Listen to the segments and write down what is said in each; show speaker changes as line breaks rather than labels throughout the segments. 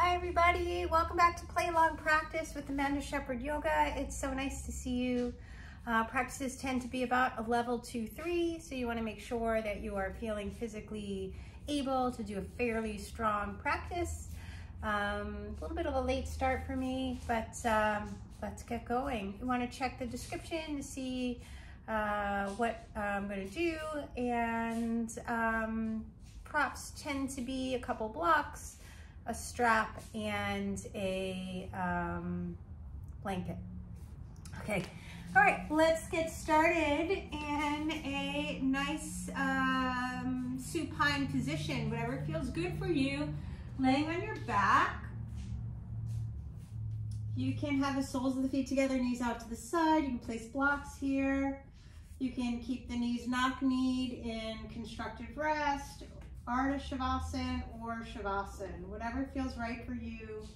Hi everybody, welcome back to Play Along Practice with Amanda Shepherd Yoga. It's so nice to see you. Uh, practices tend to be about a level two, three, so you wanna make sure that you are feeling physically able to do a fairly strong practice. Um, a little bit of a late start for me, but um, let's get going. You wanna check the description to see uh, what I'm gonna do, and um, props tend to be a couple blocks, a strap, and a um, blanket. Okay, all right, let's get started in a nice um, supine position, whatever feels good for you. Laying on your back. You can have the soles of the feet together, knees out to the side. You can place blocks here. You can keep the knees knock-kneed in constructive rest Ardha Shavasana or Shavasana, whatever feels right for you.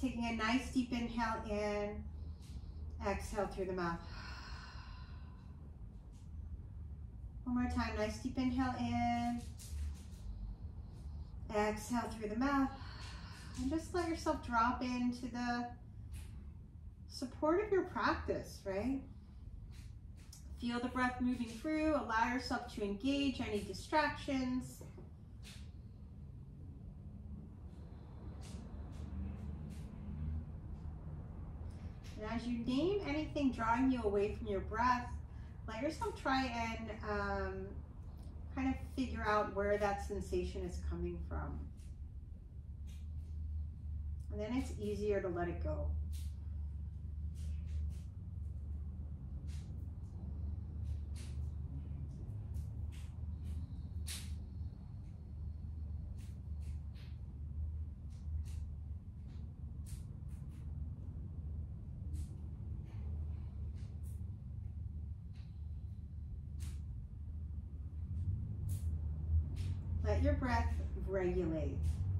Taking a nice deep inhale in, exhale through the mouth. One more time, nice deep inhale in, exhale through the mouth. And just let yourself drop into the support of your practice, right? Feel the breath moving through, allow yourself to engage any distractions. And as you name anything drawing you away from your breath, let yourself try and um, kind of figure out where that sensation is coming from. And then it's easier to let it go. Your breath regulate,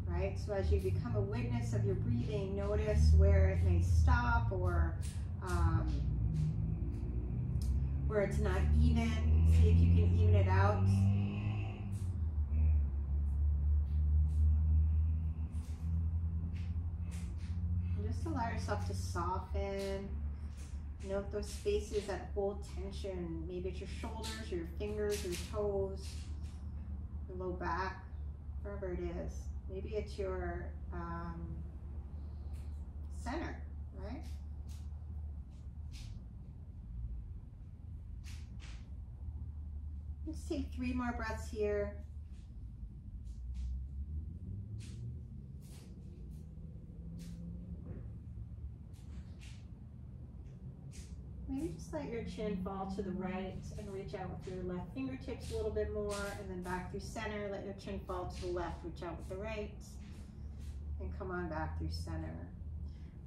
right? So as you become a witness of your breathing, notice where it may stop or um, where it's not even. See if you can even it out. And just allow yourself to soften. Note those spaces that hold tension. Maybe it's your shoulders, your fingers, your toes low back, wherever it is. Maybe it's your um, center, right? Let's take three more breaths here. Maybe just let your chin fall to the right and reach out with your left fingertips a little bit more and then back through center. Let your chin fall to the left, reach out with the right and come on back through center.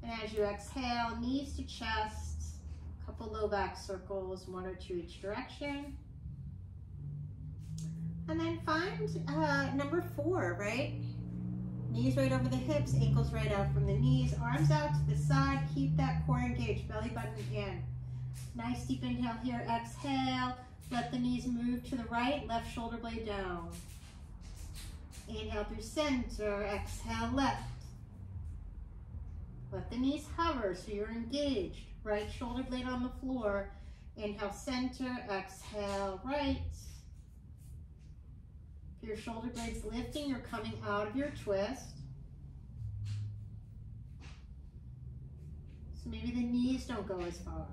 And as you exhale, knees to chest, a couple low back circles, one or two each direction. And then find uh, number four, right? Knees right over the hips, ankles right out from the knees, arms out to the side. Keep that core engaged, belly button in. Nice deep inhale here, exhale. Let the knees move to the right, left shoulder blade down. Inhale through center, exhale left. Let the knees hover so you're engaged. Right shoulder blade on the floor. Inhale center, exhale right. Your shoulder blade's lifting, you're coming out of your twist. So maybe the knees don't go as far.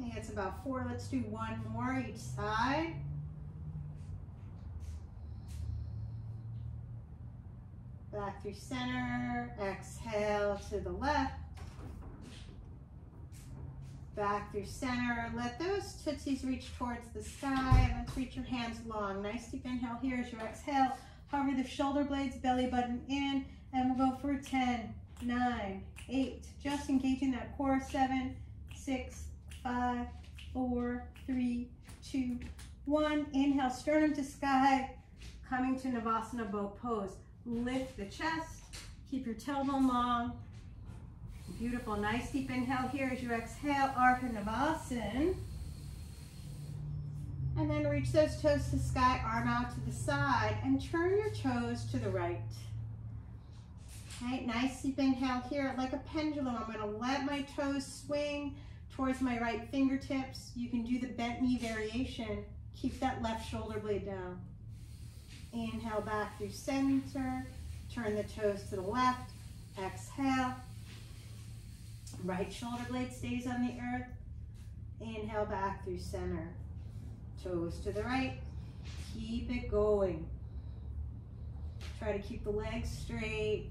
Think it's about four. Let's do one more each side. Back through center. Exhale to the left. Back through center. Let those tootsies reach towards the sky. Let's reach your hands long. Nice deep inhale here as your exhale. Hover the shoulder blades, belly button in, and we'll go for 10, 9, 8. Just engaging that core. 7, 6, five, four, three, two, one. Inhale, sternum to sky, coming to Navasana pose. Lift the chest, keep your tailbone long. Beautiful, nice deep inhale here as you exhale, Ardha Navasana. And then reach those toes to sky, arm out to the side, and turn your toes to the right. Right, nice deep inhale here, like a pendulum. I'm gonna let my toes swing towards my right fingertips. You can do the bent knee variation. Keep that left shoulder blade down. Inhale back through center. Turn the toes to the left. Exhale. Right shoulder blade stays on the earth. Inhale back through center. Toes to the right. Keep it going. Try to keep the legs straight.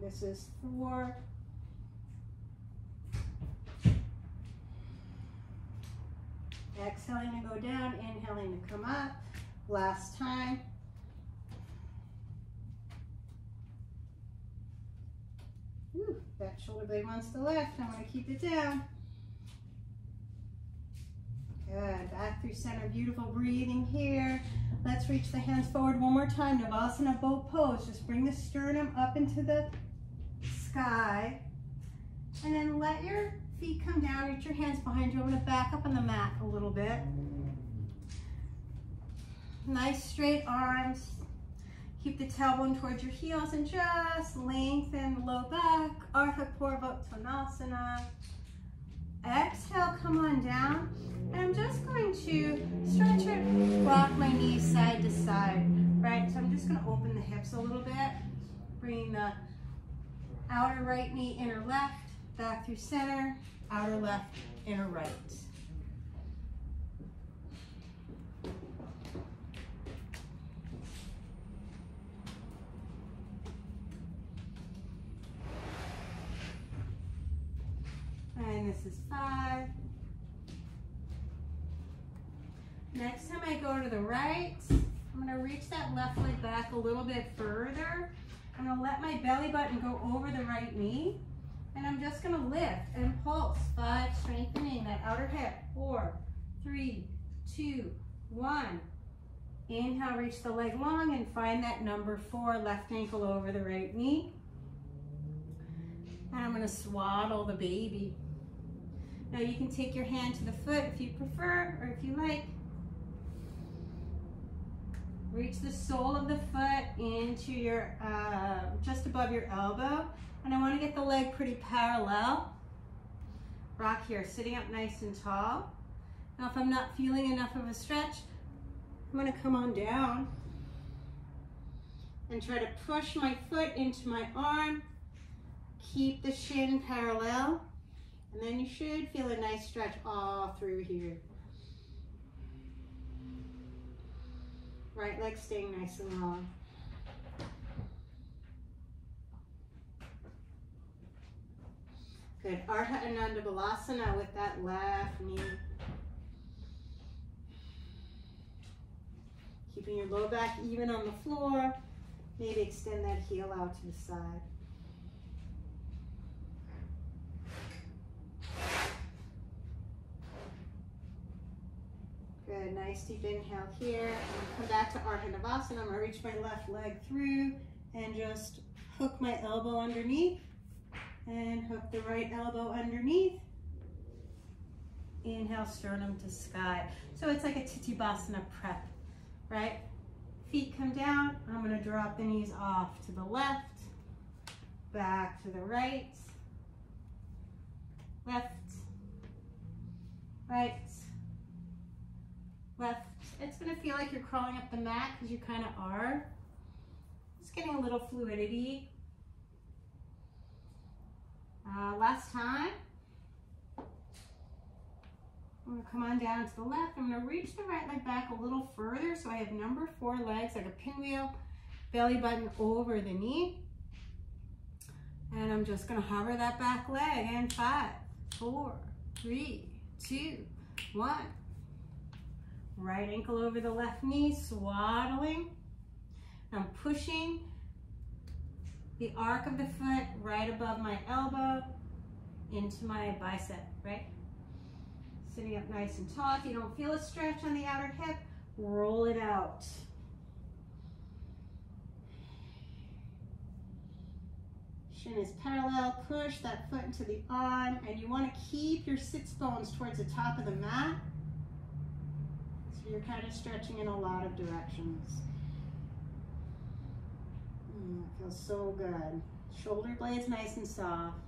This is four. Exhaling to go down, inhaling to come up. Last time. Whew, that shoulder blade wants to lift. I want to keep it down. Good. Back through center. Beautiful breathing here. Let's reach the hands forward one more time. Navasana boat pose. Just bring the sternum up into the sky. And then let your feet come down. Reach your hands behind you. I'm to back up on the mat a little bit. Nice straight arms. Keep the tailbone towards your heels and just lengthen low back. Ardha Purva Uttanasana. Exhale, come on down. And I'm just going to stretch it, rock my knees side to side, right? So I'm just gonna open the hips a little bit, bringing the outer right knee, inner left, back through center, outer left, inner right. And this is five. Next time I go to the right, I'm gonna reach that left leg back a little bit further. I'm gonna let my belly button go over the right knee. And I'm just gonna lift and pulse. Five, strengthening that outer hip. Four, three, two, one. Inhale, reach the leg long and find that number four, left ankle over the right knee. And I'm gonna swaddle the baby. Now you can take your hand to the foot if you prefer or if you like. Reach the sole of the foot into your, uh, just above your elbow. And I wanna get the leg pretty parallel. Rock here, sitting up nice and tall. Now if I'm not feeling enough of a stretch, I'm gonna come on down and try to push my foot into my arm. Keep the shin parallel. And then you should feel a nice stretch all through here. Right leg staying nice and long. Good. Ardha Ananda Balasana with that left knee. Keeping your low back even on the floor. Maybe extend that heel out to the side. Good, nice deep inhale here. come back to Ardha Navasana. I'm gonna reach my left leg through and just hook my elbow underneath and hook the right elbow underneath. Inhale, sternum to sky. So it's like a Tittibhasana prep, right? Feet come down. I'm gonna drop the knees off to the left, back to the right, left, right, left. It's gonna feel like you're crawling up the mat because you kind of are. Just getting a little fluidity. Uh, last time. I'm gonna come on down to the left. I'm gonna reach the right leg back a little further so I have number four legs like a pinwheel, belly button over the knee. And I'm just gonna hover that back leg and five, four, three, two, one. Right ankle over the left knee, swaddling. I'm pushing the arc of the foot right above my elbow into my bicep, right? Sitting up nice and tall. If you don't feel a stretch on the outer hip, roll it out. Shin is parallel. Push that foot into the arm, and you want to keep your sits bones towards the top of the mat. You're kind of stretching in a lot of directions. Mm, feels so good. Shoulder blades nice and soft.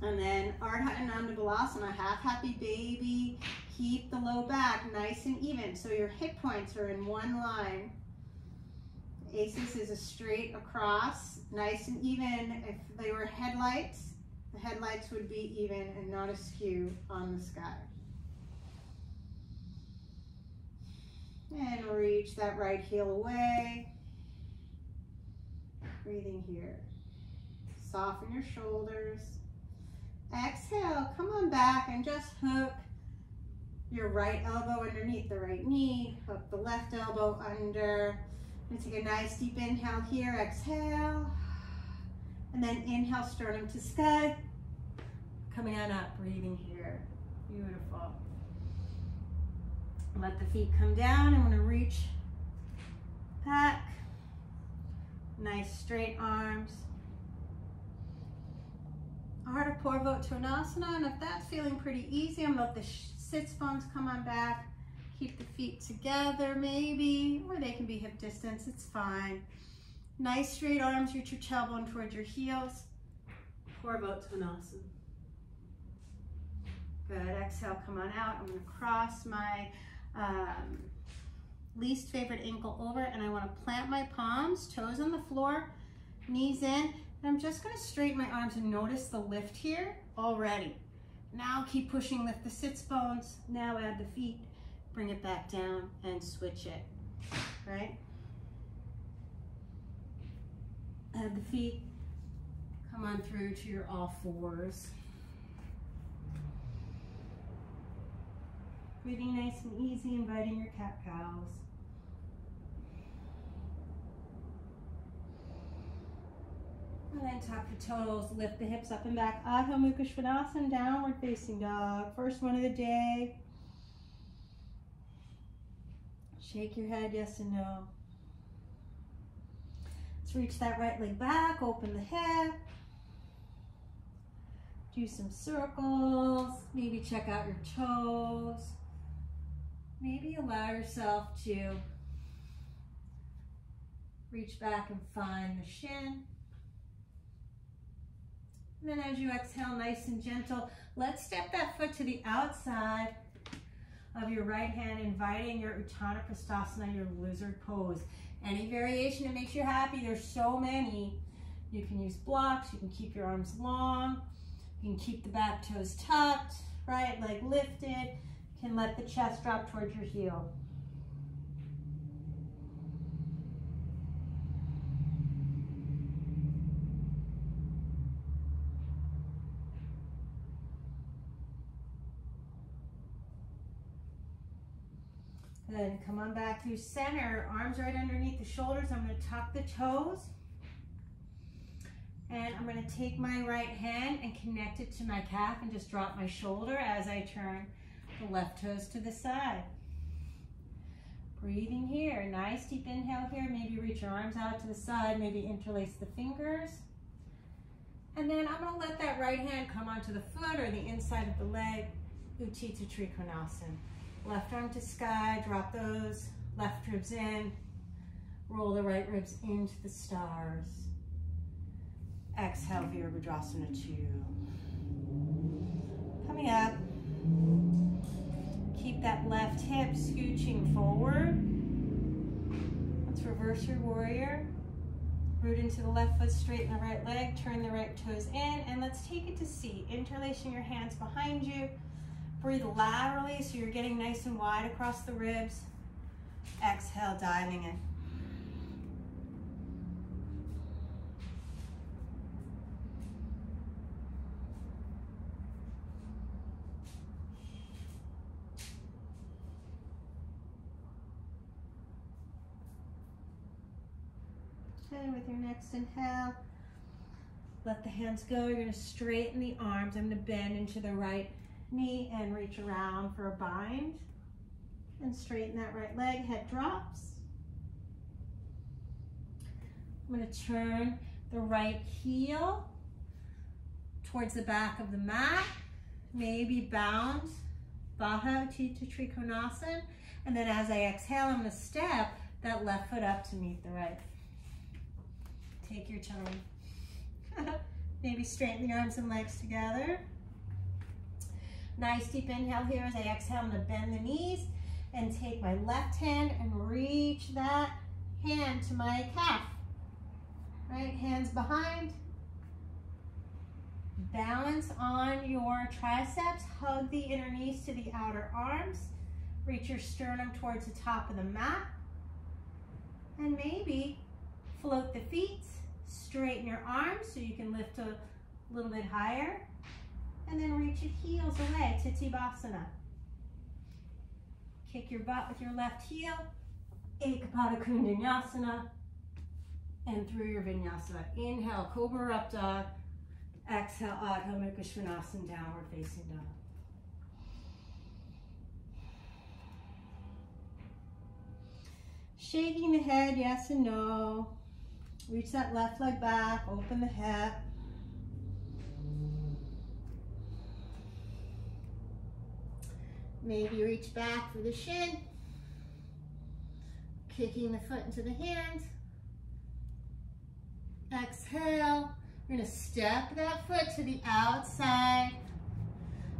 And then Ardha Ananda Balasana, half happy baby. Keep the low back nice and even so your hip points are in one line. ASIS is a straight across, nice and even. If they were headlights, the headlights would be even and not askew on the sky. And reach that right heel away. Breathing here. Soften your shoulders. Exhale, come on back and just hook your right elbow underneath the right knee. Hook the left elbow under. And take a nice deep inhale here, exhale. And then inhale, sternum to sky. Coming on up, breathing here. Beautiful. Let the feet come down. I'm gonna reach back. Nice straight arms. Ardha Purvottanasana, and if that's feeling pretty easy, I'm gonna let the sits bones come on back. Keep the feet together maybe, or they can be hip distance, it's fine. Nice straight arms, reach your tailbone towards your heels. Purvottanasana. Good, exhale, come on out. I'm gonna cross my um, least favorite ankle over and I wanna plant my palms, toes on the floor, knees in, and I'm just gonna straighten my arms and notice the lift here already. Now keep pushing, lift the sits bones. Now add the feet, bring it back down and switch it, right? Add the feet, come on through to your all fours. Breathing nice and easy, inviting your cat-cows. And then tuck the toes, lift the hips up and back. Adho Mukha Svanasana, downward facing dog. First one of the day. Shake your head, yes and no. Let's reach that right leg back, open the hip. Do some circles, maybe check out your toes. Maybe allow yourself to reach back and find the shin. And then as you exhale, nice and gentle, let's step that foot to the outside of your right hand, inviting your Uttana Prasthasana, your lizard pose. Any variation that makes you happy, there's so many. You can use blocks, you can keep your arms long, you can keep the back toes tucked, right leg lifted, can let the chest drop towards your heel. Good, come on back through center, arms right underneath the shoulders. I'm gonna tuck the toes. And I'm gonna take my right hand and connect it to my calf and just drop my shoulder as I turn the left toes to the side. Breathing here, nice deep inhale here. Maybe reach your arms out to the side, maybe interlace the fingers. And then I'm gonna let that right hand come onto the foot or the inside of the leg, Utthita Trikonasana. Left arm to sky, drop those left ribs in, roll the right ribs into the stars. Exhale, Virabhadrasana 2. Coming up, keep that left hip scooching forward. Let's reverse your warrior. Root into the left foot, straighten the right leg, turn the right toes in, and let's take it to seat. Interlacing your hands behind you, Breathe laterally so you're getting nice and wide across the ribs. Exhale, diving in. Okay, with your inhale, let the hands go. You're gonna straighten the arms. I'm gonna bend into the right knee and reach around for a bind. And straighten that right leg, head drops. I'm gonna turn the right heel towards the back of the mat. Maybe bound Baddha Utthita Trikonasana. And then as I exhale, I'm gonna step that left foot up to meet the right. Take your time. Maybe straighten the arms and legs together. Nice deep inhale here as I exhale, I'm gonna bend the knees and take my left hand and reach that hand to my calf. Right, hands behind. Balance on your triceps, hug the inner knees to the outer arms. Reach your sternum towards the top of the mat. And maybe float the feet, straighten your arms so you can lift a little bit higher. And then reach your heels away, Tittibhasana. Kick your butt with your left heel, Ekapada Koundinyasana, and through your Vinyasa. Inhale, Cobra Up Dog. Exhale, Adho Mukha Svanasana, Downward Facing Dog. Shaking the head, yes and no. Reach that left leg back, open the hip. Maybe reach back for the shin. Kicking the foot into the hands. Exhale. We're gonna step that foot to the outside.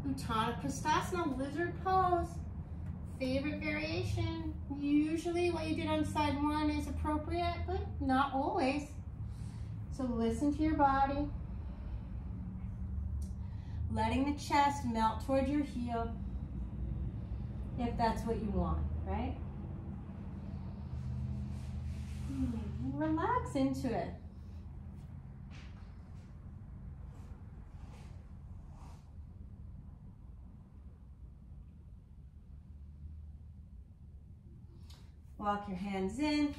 Uttanapana Prasthasana, lizard pose. Favorite variation. Usually what you did on side one is appropriate, but not always. So listen to your body. Letting the chest melt towards your heel, if that's what you want, right? Hmm, relax into it. Walk your hands in.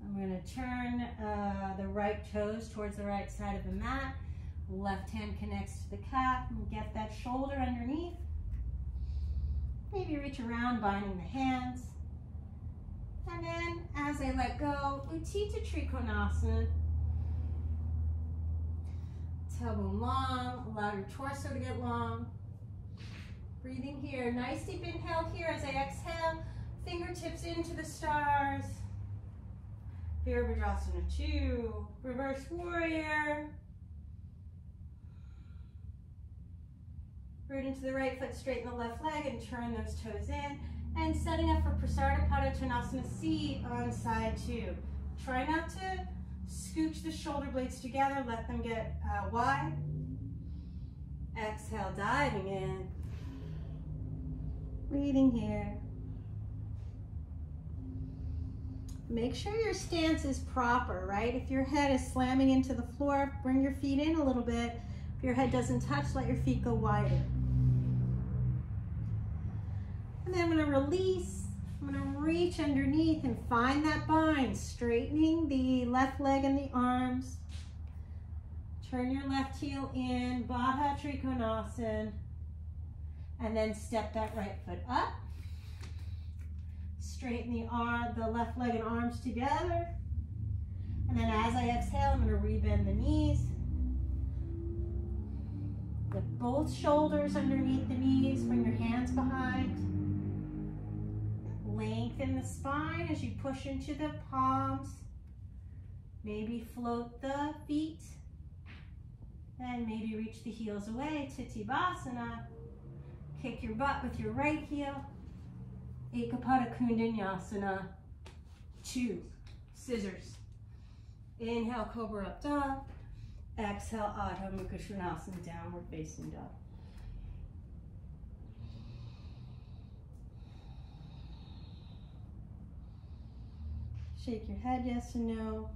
I'm going to turn uh, the right toes towards the right side of the mat. Left hand connects to the calf and get that shoulder underneath. Maybe reach around, binding the hands. And then as I let go, Utthita Trikonasana. Tailbone long, allow your torso to get long. Breathing here, nice deep inhale here as I exhale, fingertips into the stars. Virabhadrasana 2, reverse warrior. Root into the right foot, straighten the left leg and turn those toes in. And setting up for Prasarita Padottanasana C on side two. Try not to scooch the shoulder blades together, let them get uh, wide. Exhale, diving in. Breathing here. Make sure your stance is proper, right? If your head is slamming into the floor, bring your feet in a little bit. If your head doesn't touch, let your feet go wider. And then I'm gonna release. I'm gonna reach underneath and find that bind, straightening the left leg and the arms. Turn your left heel in, Baddha Trikonasana. And then step that right foot up. Straighten the arm, the left leg and arms together. And then as I exhale, I'm gonna rebend the knees. With both shoulders underneath the knees, bring your hands behind. Lengthen the spine as you push into the palms. Maybe float the feet. And maybe reach the heels away, Tittibhasana. Kick your butt with your right heel. Ekapada Koundinyasana. Two. Scissors. Inhale, Cobra Up Dog. Exhale, Adho Mukha Svanasana, Downward Facing Dog. Shake your head yes or no.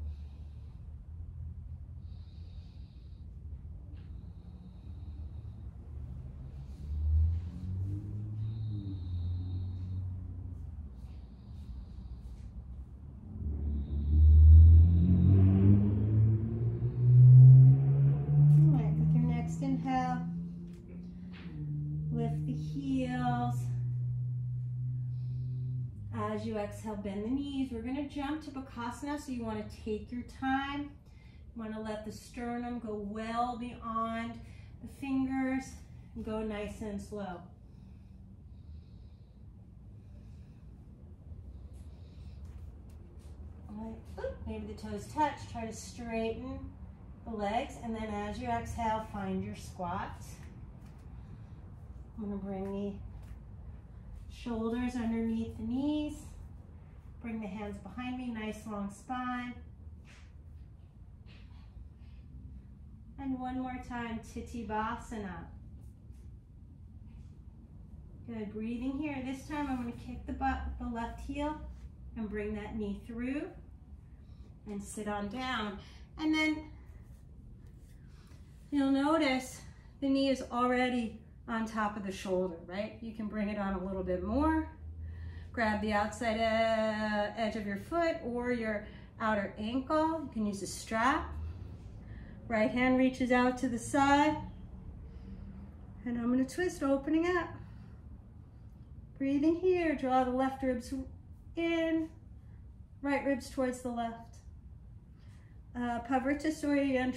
Exhale, bend the knees. We're gonna jump to Bakasana, so you wanna take your time. You wanna let the sternum go well beyond the fingers and go nice and slow. maybe the toes touch. Try to straighten the legs. And then as you exhale, find your squat. I'm gonna bring the shoulders underneath the knees. Bring the hands behind me, nice long spine. And one more time, Tittibhasana. Good, breathing here. This time I'm gonna kick the butt with the left heel and bring that knee through and sit on down. And then you'll notice the knee is already on top of the shoulder, right? You can bring it on a little bit more. Grab the outside uh, edge of your foot or your outer ankle. You can use a strap. Right hand reaches out to the side. And I'm gonna twist, opening up. Breathing here, draw the left ribs in, right ribs towards the left. Uh, Parivrtta Surya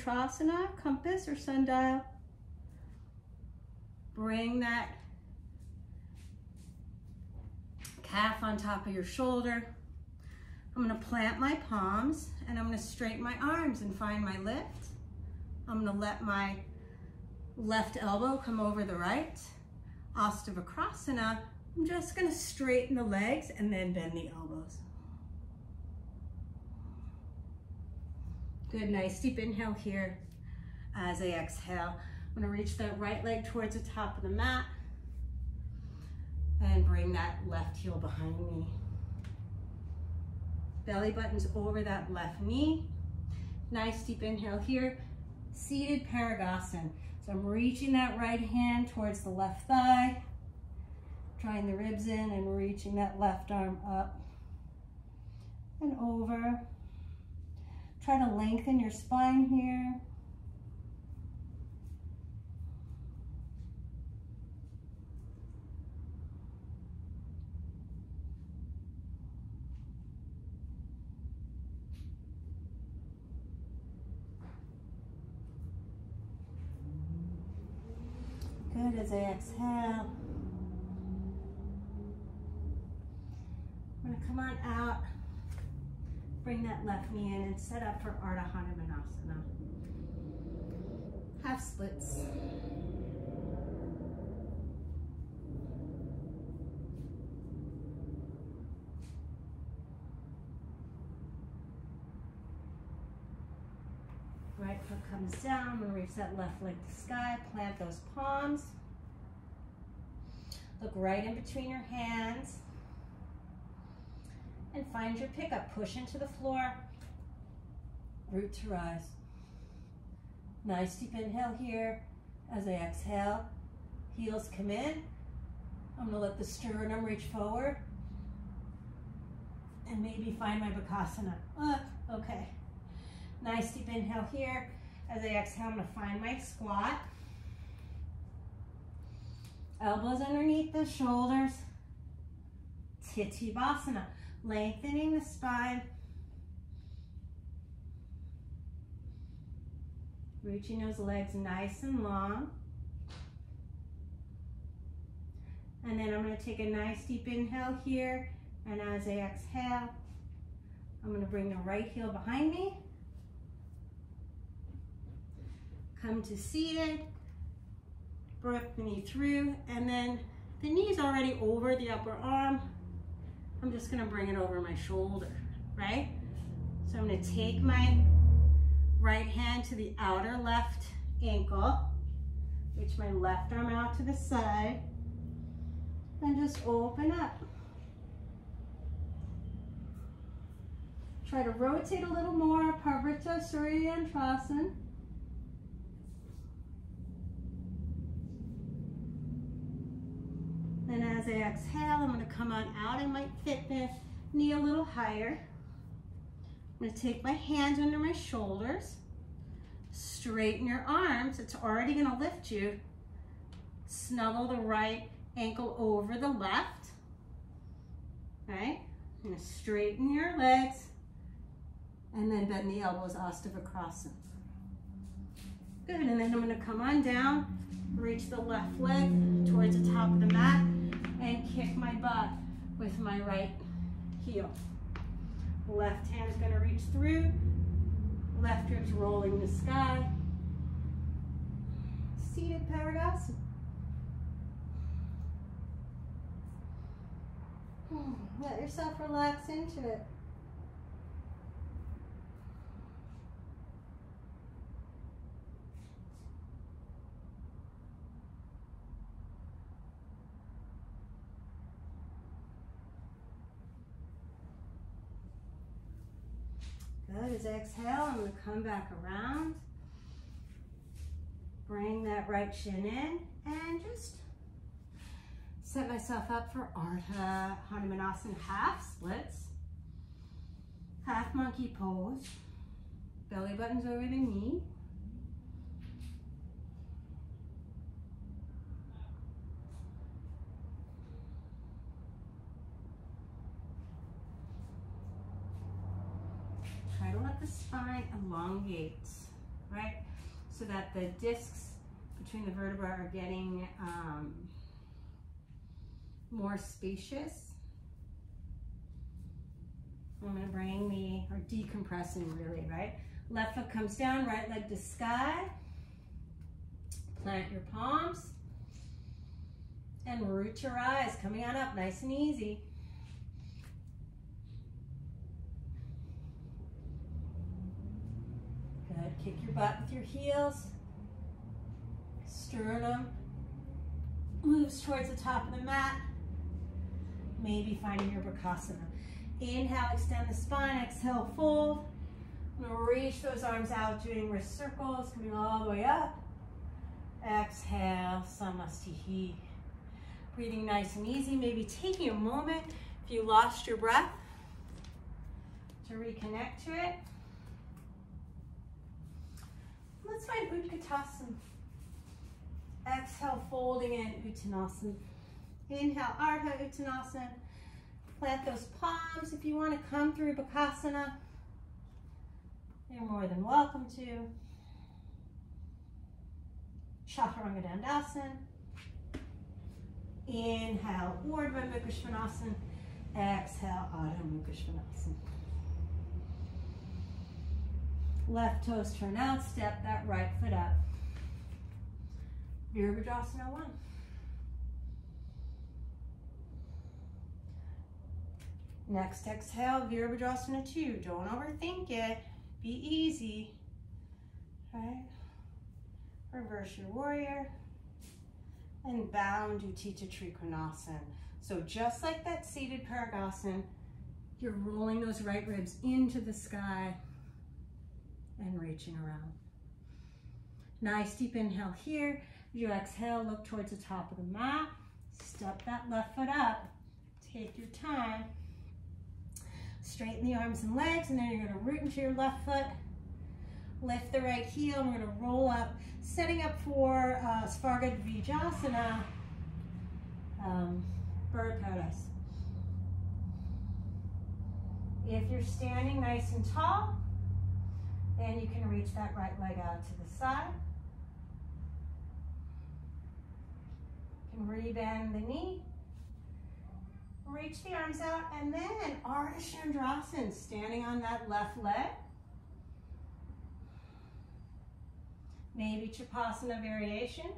compass or sundial. Bring that calf on top of your shoulder. I'm gonna plant my palms and I'm gonna straighten my arms and find my lift. I'm gonna let my left elbow come over the right. Astavakrasana, I'm just gonna straighten the legs and then bend the elbows. Good, nice deep inhale here as I exhale. I'm gonna reach that right leg towards the top of the mat and bring that left heel behind me. Belly buttons over that left knee. Nice deep inhale here. Seated Parighasana. So I'm reaching that right hand towards the left thigh, drawing the ribs in and reaching that left arm up and over. Try to lengthen your spine here. Good as I exhale. I'm gonna come on out Bring that left knee in and set up for Ardha Hanumanasana. Half splits. Right foot comes down, I'm gonna reach that left leg to sky, plant those palms. Look right in between your hands and find your pickup. Push into the floor, root to rise. Nice deep inhale here. As I exhale, heels come in. I'm gonna let the sternum reach forward and maybe find my Bakasana. Uh, okay. Nice deep inhale here. As I exhale, I'm gonna find my squat. Elbows underneath the shoulders. Tittibhasana lengthening the spine, reaching those legs nice and long. And then I'm gonna take a nice deep inhale here, and as I exhale, I'm gonna bring the right heel behind me, come to seated, breath the knee through, and then the knee's already over the upper arm, I'm just gonna bring it over my shoulder, right? So I'm gonna take my right hand to the outer left ankle, reach my left arm out to the side, and just open up. Try to rotate a little more, Parivrtta Surya Yantrasana. Then as I exhale, I'm gonna come on out. I might fit the knee a little higher. I'm gonna take my hands under my shoulders, straighten your arms. It's already gonna lift you. Snuggle the right ankle over the left, right? I'm gonna straighten your legs and then bend the elbows, Asta Vakrasana. Good, and then I'm gonna come on down, reach the left leg towards the top of the mat and kick my butt with my right heel. Left hand is gonna reach through, left ribs rolling the sky. Seated Parighasana. Hmm, let yourself relax into it. Good, as exhale, I'm gonna come back around. Bring that right shin in and just set myself up for Ardha Hanumanasana half splits. Half monkey pose. Belly buttons over the knee. The spine elongate, right? So that the discs between the vertebrae are getting um, more spacious. I'm gonna bring the, or decompressing really, right? Left foot comes down, right leg to sky. Plant your palms. And root your eyes, coming on up, nice and easy. Good, kick your butt with your heels. Sternum moves towards the top of the mat. Maybe finding your Bakasana. Inhale, extend the spine. Exhale, fold. I'm gonna reach those arms out, doing wrist circles, coming all the way up. Exhale, Samasthiti. Breathing nice and easy. Maybe taking a moment if you lost your breath to reconnect to it. Let's find Utkatasana. Exhale, folding in Uttanasana. Inhale, Ardha Uttanasana. Plant those palms. If you want to come through Bakasana, you're more than welcome to. Chaturanga Dandasana. Inhale, Urdhva Mukha Svanasana. Exhale, Adho Mukha Svanasana. Left toes turn out, step that right foot up. Virabhadrasana 1. Next exhale, Virabhadrasana 2. Don't overthink it. Be easy. Right? Reverse your warrior. And bound Utthita Trikonasana. So just like that seated Parighasana, you're rolling those right ribs into the sky and reaching around. Nice deep inhale here. You exhale, look towards the top of the mat. Step that left foot up. Take your time. Straighten the arms and legs, and then you're gonna root into your left foot. Lift the right heel, and we're gonna roll up, setting up for uh, Svarga um, bird. If you're standing nice and tall, then you can reach that right leg out to the side. You can rebend the knee. Reach the arms out and then Ardha Chandrasana, standing on that left leg. Maybe Trikonasana variation.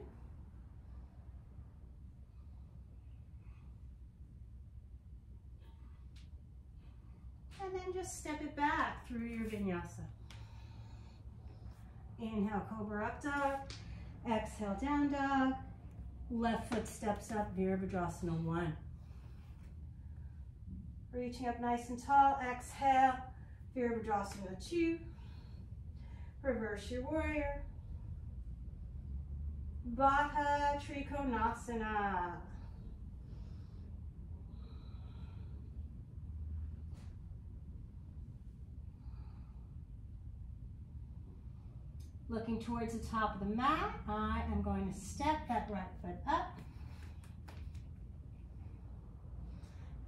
And then just step it back through your vinyasa. Inhale, Cobra Up Dog. Exhale, Down Dog. Left foot steps up, Virabhadrasana 1. Reaching up nice and tall. Exhale, Virabhadrasana 2. Reverse your warrior. Baddha Trikonasana. Looking towards the top of the mat, I am going to step that right foot up.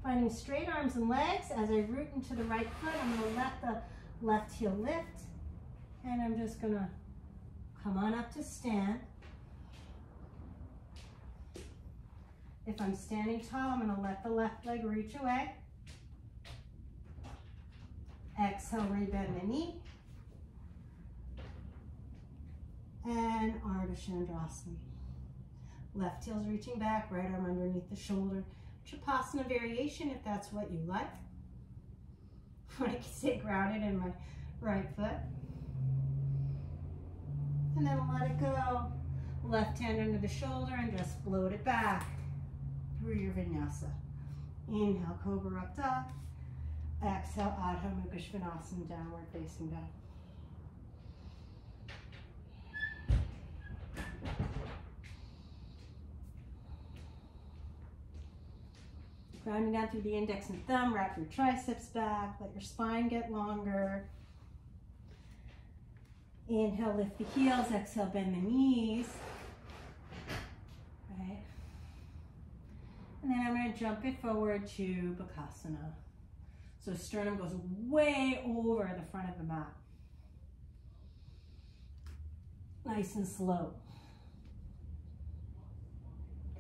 Finding straight arms and legs. As I root into the right foot, I'm gonna let the left heel lift. And I'm just gonna come on up to stand. If I'm standing tall, I'm gonna let the left leg reach away. Exhale, rebend the knee. And Ardha Chandrasana. Left heel's reaching back, right arm underneath the shoulder. Chapasana variation if that's what you like. When I can stay grounded in my right foot. And then let it go. Left hand under the shoulder and just float it back through your vinyasa. Inhale, Cobra up dog. Exhale, Adho Mukha Svanasana, downward facing dog. Grounding down through the index and thumb, wrap your triceps back, let your spine get longer. Inhale, lift the heels, exhale, bend the knees. Right. And then I'm gonna jump it forward to Bakasana. So sternum goes way over the front of the mat. Nice and slow.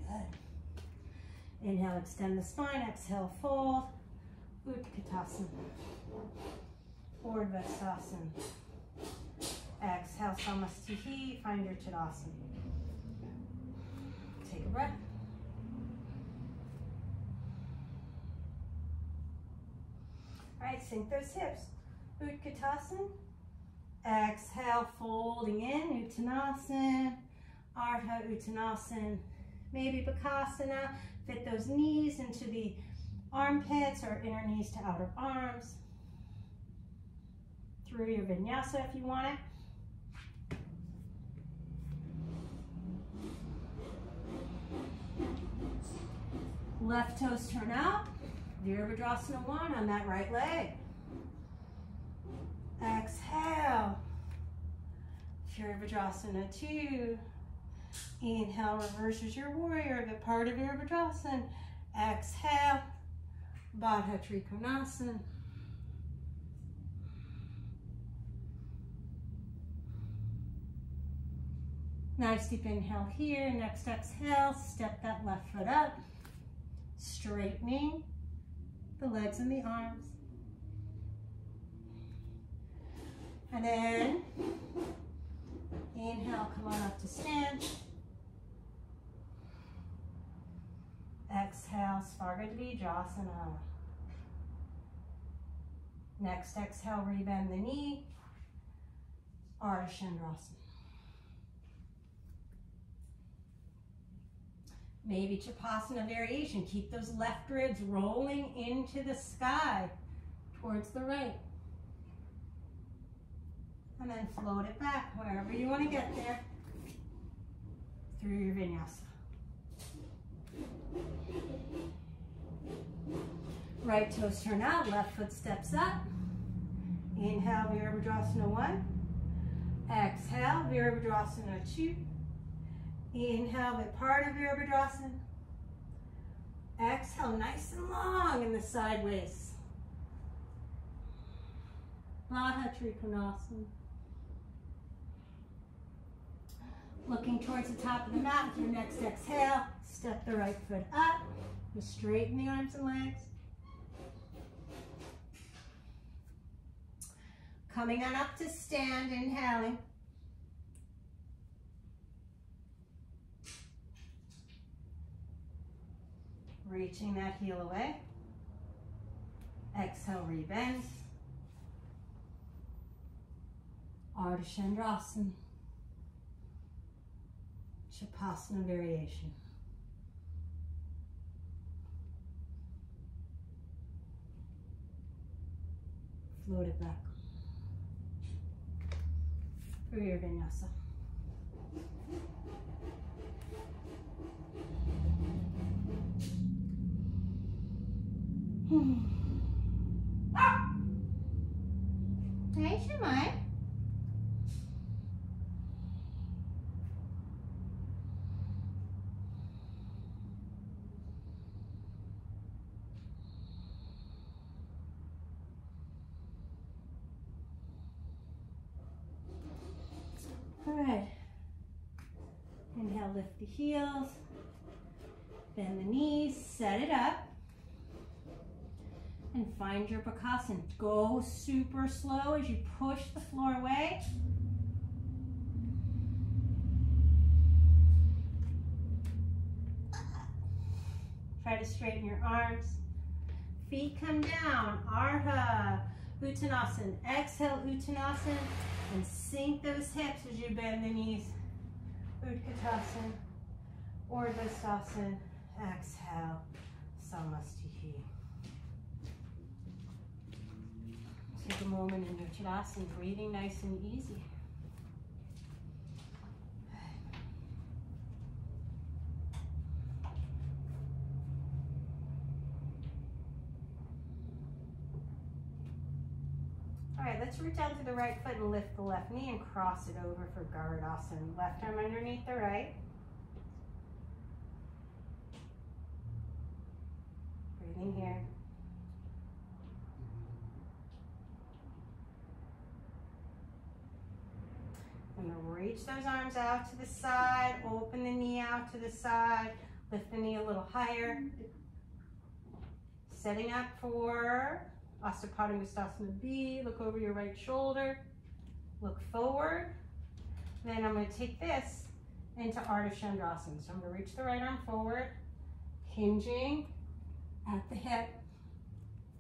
Good. Inhale, extend the spine. Exhale, fold. Utkatasana. Urdhva Hastasana. Exhale, Samasthiti. Find your Tadasana. Take a breath. All right, sink those hips. Utkatasana. Exhale, folding in, Uttanasana, Ardha Uttanasana, maybe Bakasana, Fit those knees into the armpits or inner knees to outer arms. Through your vinyasa if you want it. Left toes turn out. Virabhadrasana 1 on that right leg. Exhale. Virabhadrasana 2. Inhale, reverses your warrior, the part of your Virabhadrasana. Exhale, Baddha Trikonasana. Nice deep inhale here. Next exhale, step that left foot up. Straightening the legs and the arms. And then inhale, come on up to stand. Exhale, Svargadvijasana. Next exhale, rebend the knee. Ardha Chandrasana. Maybe Chapasana variation. Keep those left ribs rolling into the sky towards the right. And then float it back wherever you want to get there through your vinyasa. Right toes turn out, left foot steps up. Inhale, Virabhadrasana 1. Exhale, Virabhadrasana 2. Inhale, of Virabhadrasana. Exhale, nice and long in the sideways. Baddha Trikonasana. Looking towards the top of the mat with your next exhale, step the right foot up. Just straighten the arms and legs. Coming on up to stand, inhaling. Reaching that heel away. Exhale, rebend. Ardha Chandrasana. Chapasana variation. Float it back through your vinyasa.
Hey, Shemai.
All right. Inhale, lift the heels. Bend the knees, set it up. And find your Bakasana. Go super slow as you push the floor away. Try to straighten your arms. Feet come down. Ardha, Uttanasana. Exhale, Uttanasana. And sink those hips as you bend the knees. Utkatasana. Urdhva Hastasana. Exhale, Samasthiti. Take a moment in your Tadasana, breathing nice and easy. All right, let's root down to the right foot and lift the left knee and cross it over for Garudasana. Left arm underneath the right. Breathing here. I'm gonna reach those arms out to the side, open the knee out to the side, lift the knee a little higher. Setting up for Hasta Padangusthasana B, look over your right shoulder, look forward. Then I'm gonna take this into Ardha Chandrasana. So I'm gonna reach the right arm forward, hinging at the hip.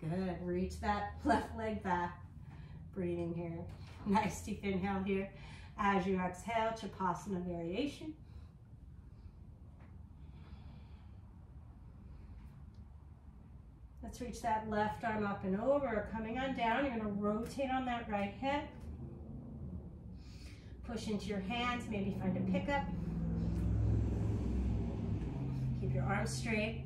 Good, reach that left leg back. Breathing here. Nice deep inhale here. As you exhale, Chapasana variation. Let's reach that left arm up and over. Coming on down, you're gonna rotate on that right hip. Push into your hands, maybe find a pickup. Keep your arms straight.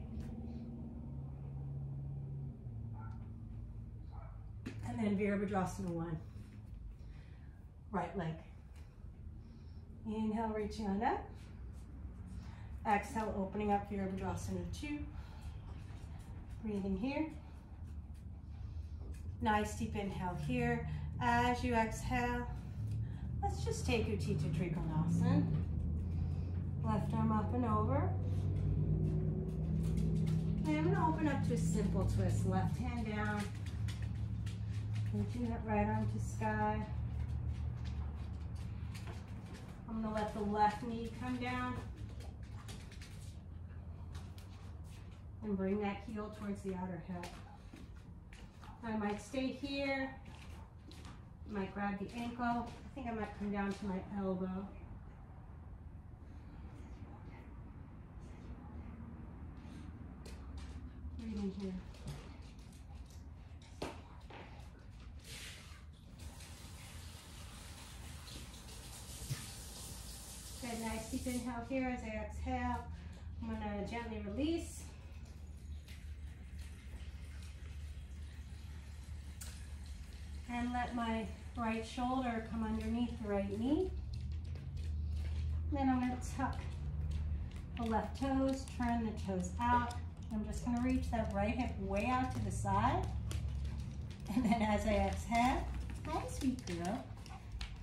And then Virabhadrasana one. Right leg. Inhale, reaching on up. Exhale, opening up Virabhadrasana two. Breathing here. Nice deep inhale here. As you exhale, let's just take Utthita Trikonasana. Left arm up and over. And I'm gonna open up to a simple twist. Left hand down. Reaching that right arm to sky. I'm gonna let the left knee come down. and bring that heel towards the outer hip. I might stay here, might grab the ankle. I think I might come down to my elbow. Breathing here. Good, nice deep inhale here as I exhale. I'm gonna gently release. and let my right shoulder come underneath the right knee. Then I'm to tuck the left toes, turn the toes out. I'm just going to reach that right hip way out to the side. And then as I exhale, hi sweet girl.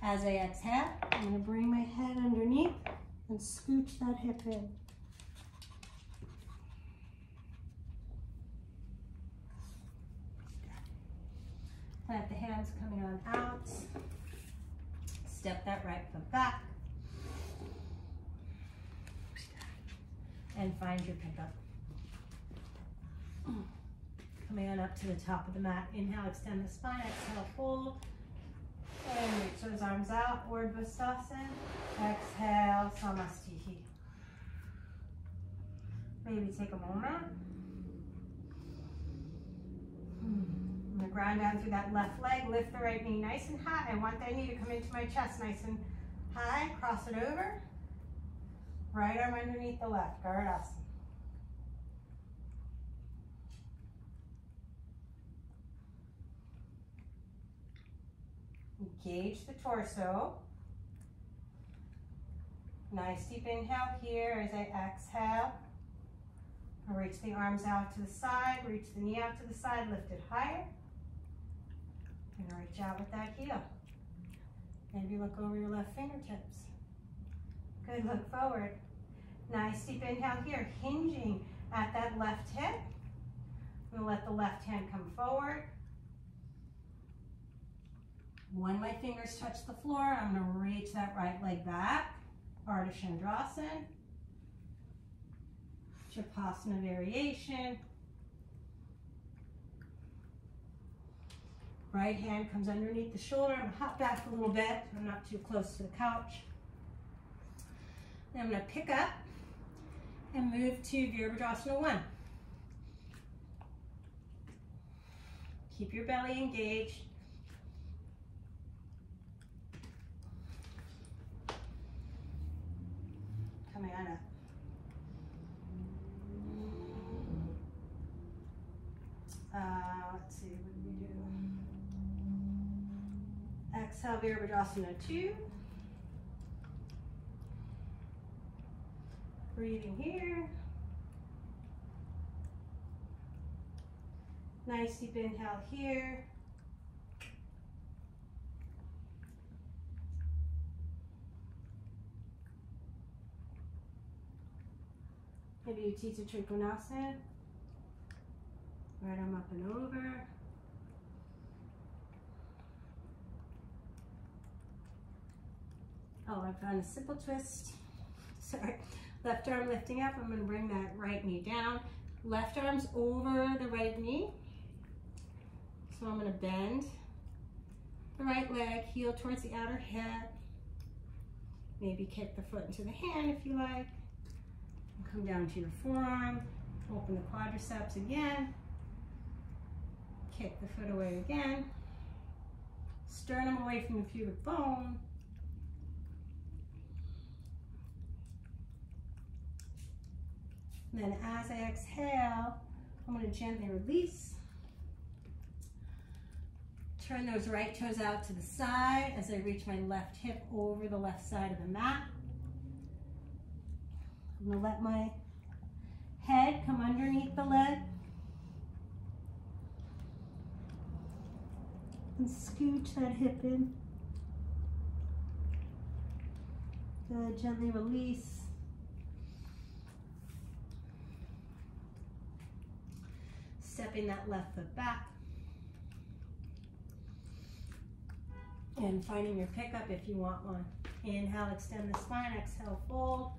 As I exhale, I'm to bring my head underneath and scooch that hip in. Plant the hands coming on out. Step that right foot back. And find your pickup. Coming on up to the top of the mat. Inhale, extend the spine. Exhale, fold. And reach those arms out. Word Urdhva Hastasana. Exhale, Samasthiti. Maybe take a moment. Hmm. I'm gonna ground down through that left leg, lift the right knee nice and high. I want that knee to come into my chest nice and high. Cross it over. Right arm underneath the left, Garudasana. Engage the torso. Nice deep inhale here as I exhale. I'll reach the arms out to the side, reach the knee out to the side, lift it higher. And reach out with that heel. Maybe look over your left fingertips. Good, look forward. Nice deep inhale here, hinging at that left hip. Gonna let the left hand come forward. When my fingers touch the floor, I'm gonna reach that right leg back. Ardha Chandrasana. Chapasana variation. Right hand comes underneath the shoulder. I'm gonna hop back a little bit. I'm not too close to the couch. Then I'm gonna pick up and move to Virabhadrasana 1. Keep your belly engaged. Up. Uh, let's see, what do we do? Exhale, Virabhadrasana 2. Breathing here. Nice deep inhale here. Maybe Utthita Trikonasana. Right arm up and over. Oh, I found a simple twist. Sorry. Left arm lifting up. I'm going to bring that right knee down. Left arm's over the right knee. So I'm going to bend the right leg, heel towards the outer hip. Maybe kick the foot into the hand if you like. Come down to your forearm. Open the quadriceps again. Kick the foot away again. Sternum away from the pubic bone. And then as I exhale, I'm going to gently release. Turn those right toes out to the side as I reach my left hip over the left side of the mat. I'm to let my head come underneath the leg. And scooch that hip in. Good, gently release. Stepping that left foot back. And finding your pickup if you want one. Inhale, extend the spine, exhale, fold.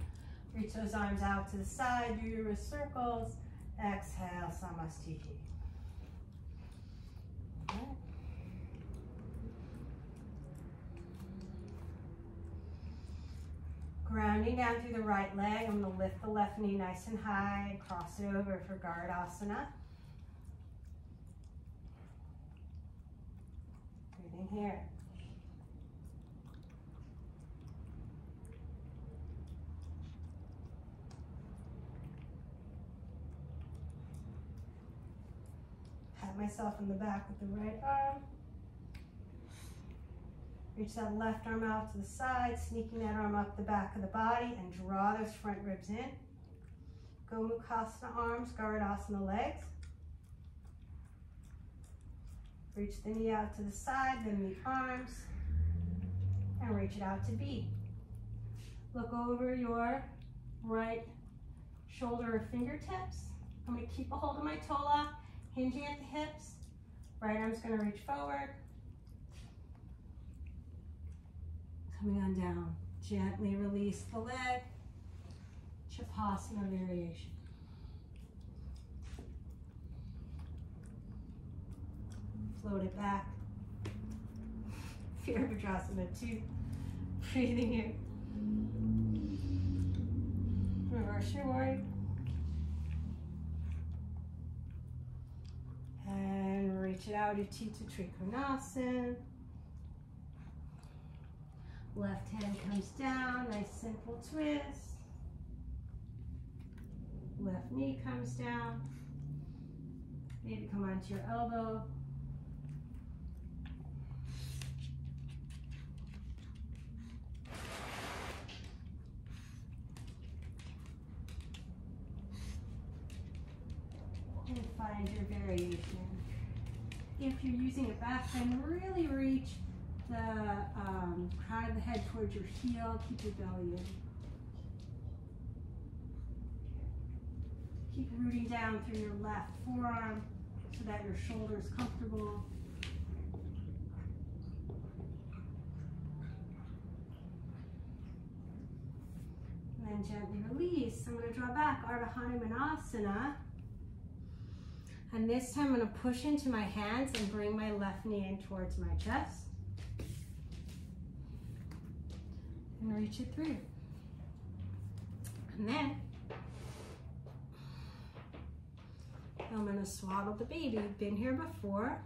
Reach those arms out to the side, do your wrist circles. Exhale, Samasthiti. Okay. Grounding down through the right leg, I'm gonna lift the left knee nice and high, cross it over for Garudasana. Breathing here. Myself in the back with the right arm. Reach that left arm out to the side, sneaking that arm up the back of the body and draw those front ribs in. Gomukhasana arms, Garudasana legs. Reach the knee out to the side, then the arms, and reach it out to B. Look over your right shoulder or fingertips. I'm gonna keep a hold of my toe lock, hinging at the hips. Right arm's gonna reach forward. Coming on down. Gently release the leg. Chapasana variation. Float it back. Virabhadrasana two. Breathing here. Reverse your warrior. And reach it out, Utthita Trikonasana. Left hand comes down, nice simple twist. Left knee comes down. Maybe come onto your elbow. find your variation. If you're using a back bend, really reach the um, crown of the head towards your heel, keep your belly in. Keep rooting down through your left forearm so that your shoulder is comfortable. And then gently release. I'm going to draw back, Ardha Hanumanasana. And this time I'm going to push into my hands and bring my left knee in towards my chest. And reach it through. And then I'm going to swaddle the baby. Been here before.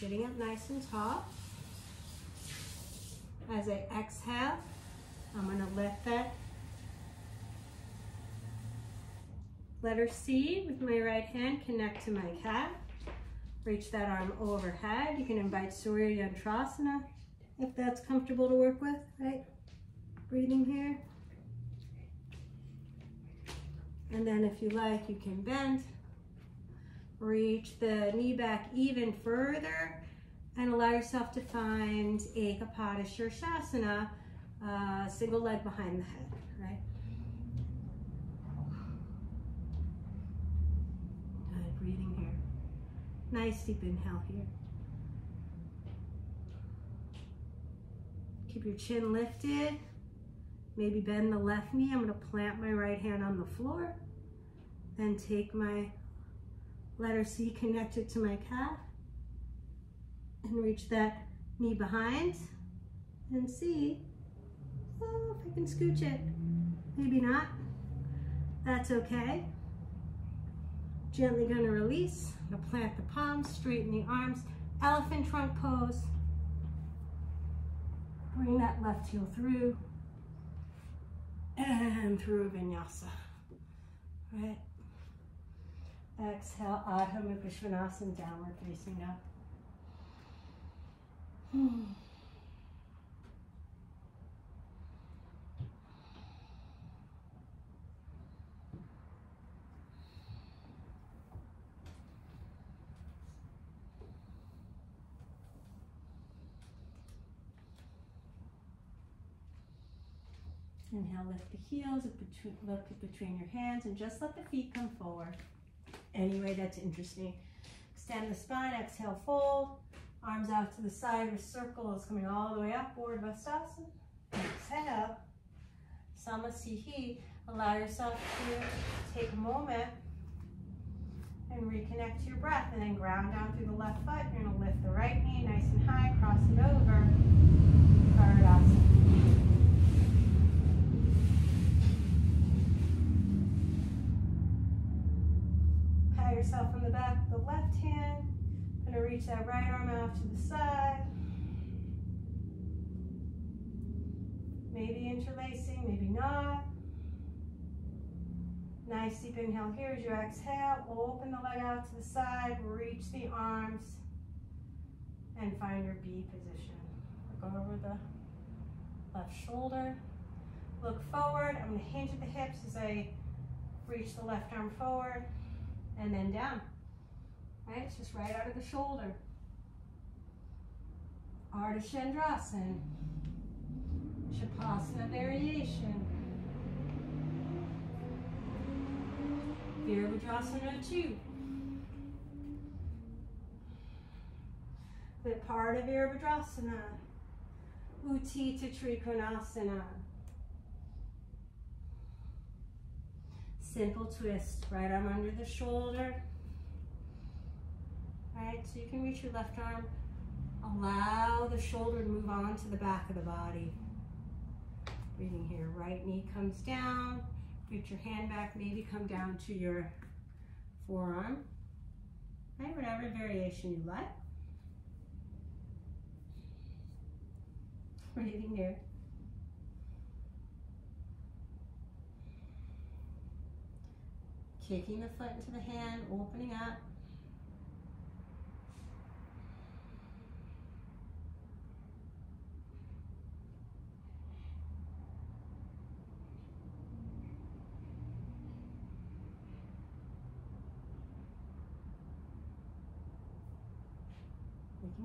Sitting up nice and tall. As I exhale, I'm going to lift that letter C with my right hand, connect to my calf. Reach that arm overhead. You can invite Surya Yantrasana if that's comfortable to work with, right? Breathing here. And then if you like, you can bend. Reach the knee back even further and allow yourself to find a Ekapada Shirshasana, uh, single leg behind the head, right? Good, breathing here. Nice deep inhale here. Keep your chin lifted. Maybe bend the left knee. I'm gonna plant my right hand on the floor. Then take my letter C connected to my calf and reach that knee behind and see oh, if I can scooch it. Maybe not. That's okay. Gently gonna release. Gonna plant the palms, straighten the arms, elephant trunk pose. Bring that left heel through and through a vinyasa. Right. Exhale, Adho Mukha Svanasana, downward facing dog. Hmm. Inhale, lift the heels, between, look between your hands, and just let the feet come forward. Anyway, that's interesting. Extend the spine, exhale, fold. Arms out to the side, your circle is coming all the way up, Urdhva Hastasana. Exhale, Samasthiti. Allow yourself to take a moment and reconnect to your breath and then ground down through the left foot. You're gonna lift the right knee nice and high, cross it over, reach that right arm out to the side. Maybe interlacing, maybe not. Nice deep inhale here as you exhale. Open the leg out to the side, reach the arms, and find your B position. Look over the left shoulder. Look forward. I'm going to hinge at the hips as I reach the left arm forward and then down. Right, it's just right out of the shoulder. Ardha Chandrasana. Chapasana variation. Virabhadrasana 2. The part of Virabhadrasana. Utthita Trikonasana. Simple twist, right arm under the shoulder. Right, so you can reach your left arm. Allow the shoulder to move on to the back of the body. Breathing here, right knee comes down. Reach your hand back, maybe come down to your forearm. Right, whatever variation you like. Breathing here. Kicking the foot into the hand, opening up.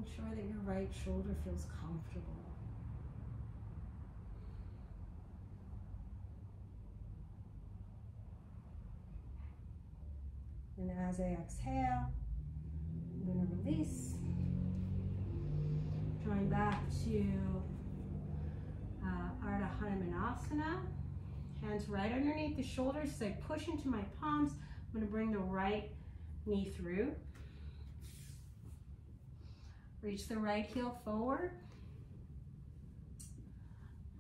Making sure that your right shoulder feels comfortable. And as I exhale, I'm gonna release. Drawing back to uh, Ardha Hanumanasana. Hands right underneath the shoulders as I push into my palms. I'm gonna bring the right knee through. Reach the right heel forward.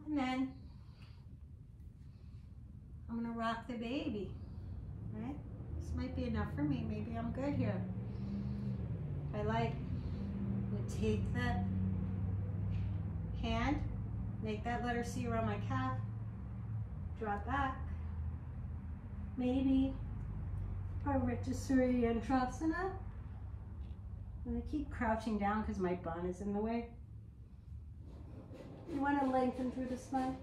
And then I'm gonna rock the baby, right? This might be enough for me. Maybe I'm good here. I like to take the hand, make that letter C around my calf, drop back. Maybe Parivrtta Surya Yantrasana. I'm gonna keep crouching down because my bun is in the way. You want to lengthen through the spine.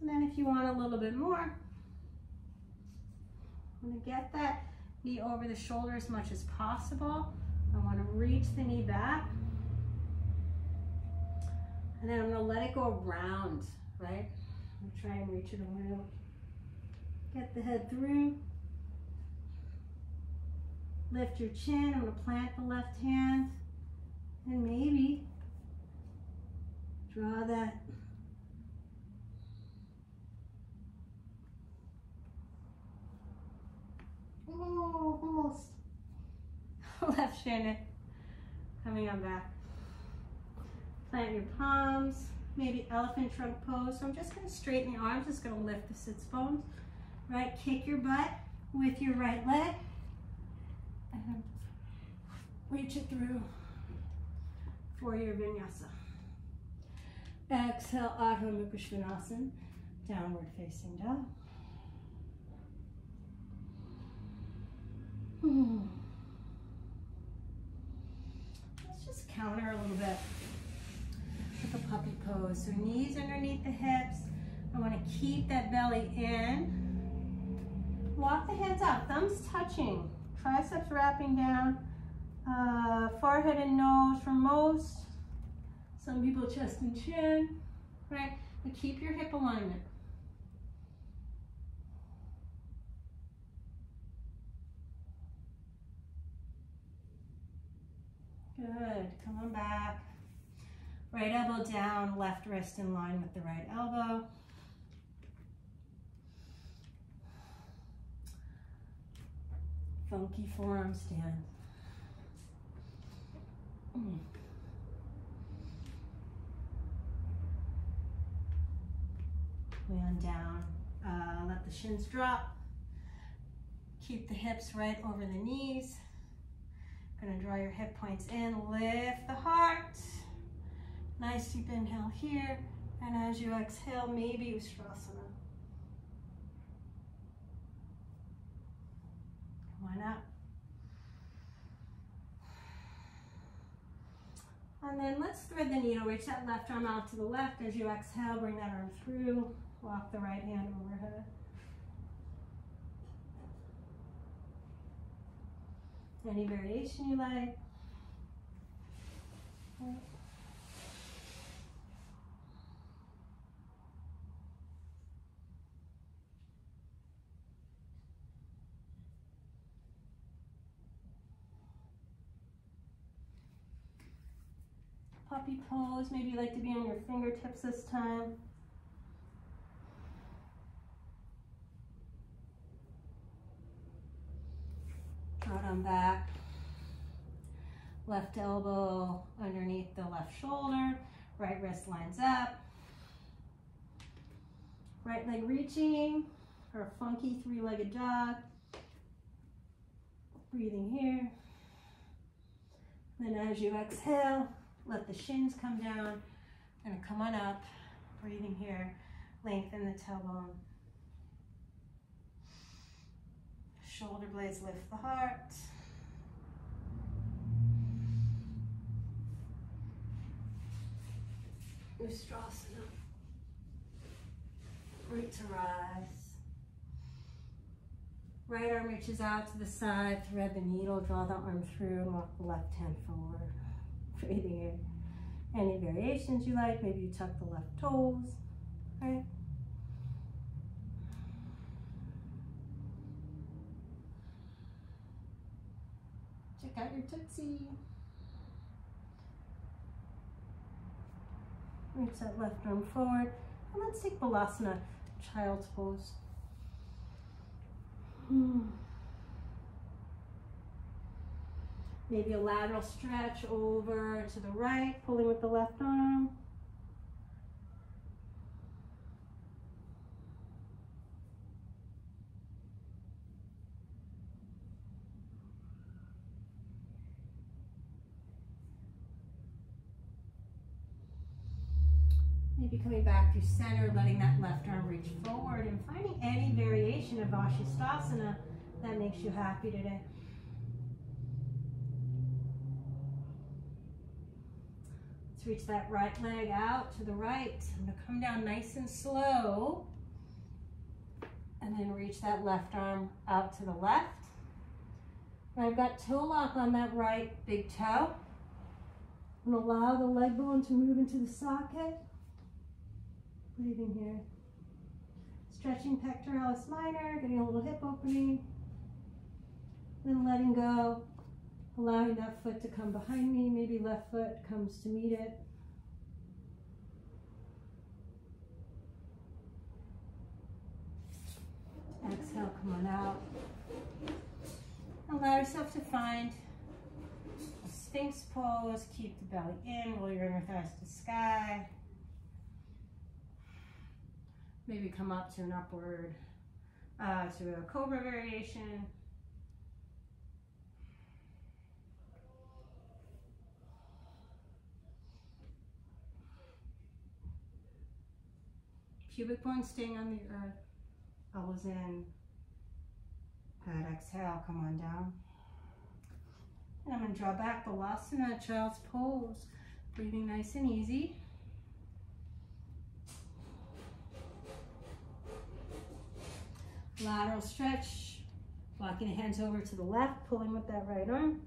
And then if you want a little bit more, I'm gonna get that knee over the shoulder as much as possible. I wanna reach the knee back. And then I'm gonna let it go around, right? I'm gonna try and reach it a around. Get the head through. Lift your chin. I'm gonna plant the left hand. And maybe draw that Oh, almost. Left shin coming on back. Plant your palms, maybe elephant trunk pose. So I'm just gonna straighten the arms, just gonna lift the sits bones. Right, kick your butt with your right leg. And reach it through for your vinyasa. Exhale, Adho Mukha Svanasana, downward facing dog. Let's just counter a little bit with a puppy pose. So knees underneath the hips. I want to keep that belly in. Walk the hands out, thumbs touching, triceps wrapping down, uh, forehead and nose for most. Some people chest and chin, right? But keep your hip alignment. Good, come on back. Right elbow down, left wrist in line with the right elbow. Funky forearm stand. Mm. Land down, uh, let the shins drop. Keep the hips right over the knees. Gonna draw your hip points in, lift the heart. Nice deep inhale here. And as you exhale, maybe Ustrasana. Up. And then let's thread the needle. Reach that left arm out to the left. As you exhale, bring that arm through. Walk the right hand overhead. Any variation you like. Pose, maybe you like to be on your fingertips this time. Out on back. Left elbow underneath the left shoulder. Right wrist lines up. Right leg reaching for a funky three-legged dog. Breathing here. Then as you exhale, let the shins come down. Gonna come on up, breathing here. Lengthen the tailbone. Shoulder blades lift the heart. Ustrasana. Root to rise. Right arm reaches out to the side, thread the needle, draw the arm through, and walk the left hand forward. breathing in. Any variations you like, maybe you tuck the left toes, Right. Check out your Tootsie. Reach that left arm forward. And let's take Balasana, child's pose. Hmm. Maybe a lateral stretch over to the right, pulling with the left arm. Maybe coming back to center, letting that left arm reach forward and finding any variation of Vashisthasana that makes you happy today. Reach that right leg out to the right. I'm gonna come down nice and slow and then reach that left arm out to the left. And I've got toe lock on that right big toe. And allow the leg bone to move into the socket. Breathing here. Stretching pectoralis minor, getting a little hip opening. Then letting go, allowing that foot to come behind me. Maybe left foot comes to meet it. Exhale, come on out. Allow yourself to find a Sphinx pose. Keep the belly in, roll your inner thighs to sky. Maybe come up to an upward, uh, to a cobra variation. Pubic bone staying on the earth, elbows in. And exhale, come on down. And I'm gonna draw back Balasana, child's pose. Breathing nice and easy. Lateral stretch, walking the hands over to the left, pulling with that right arm.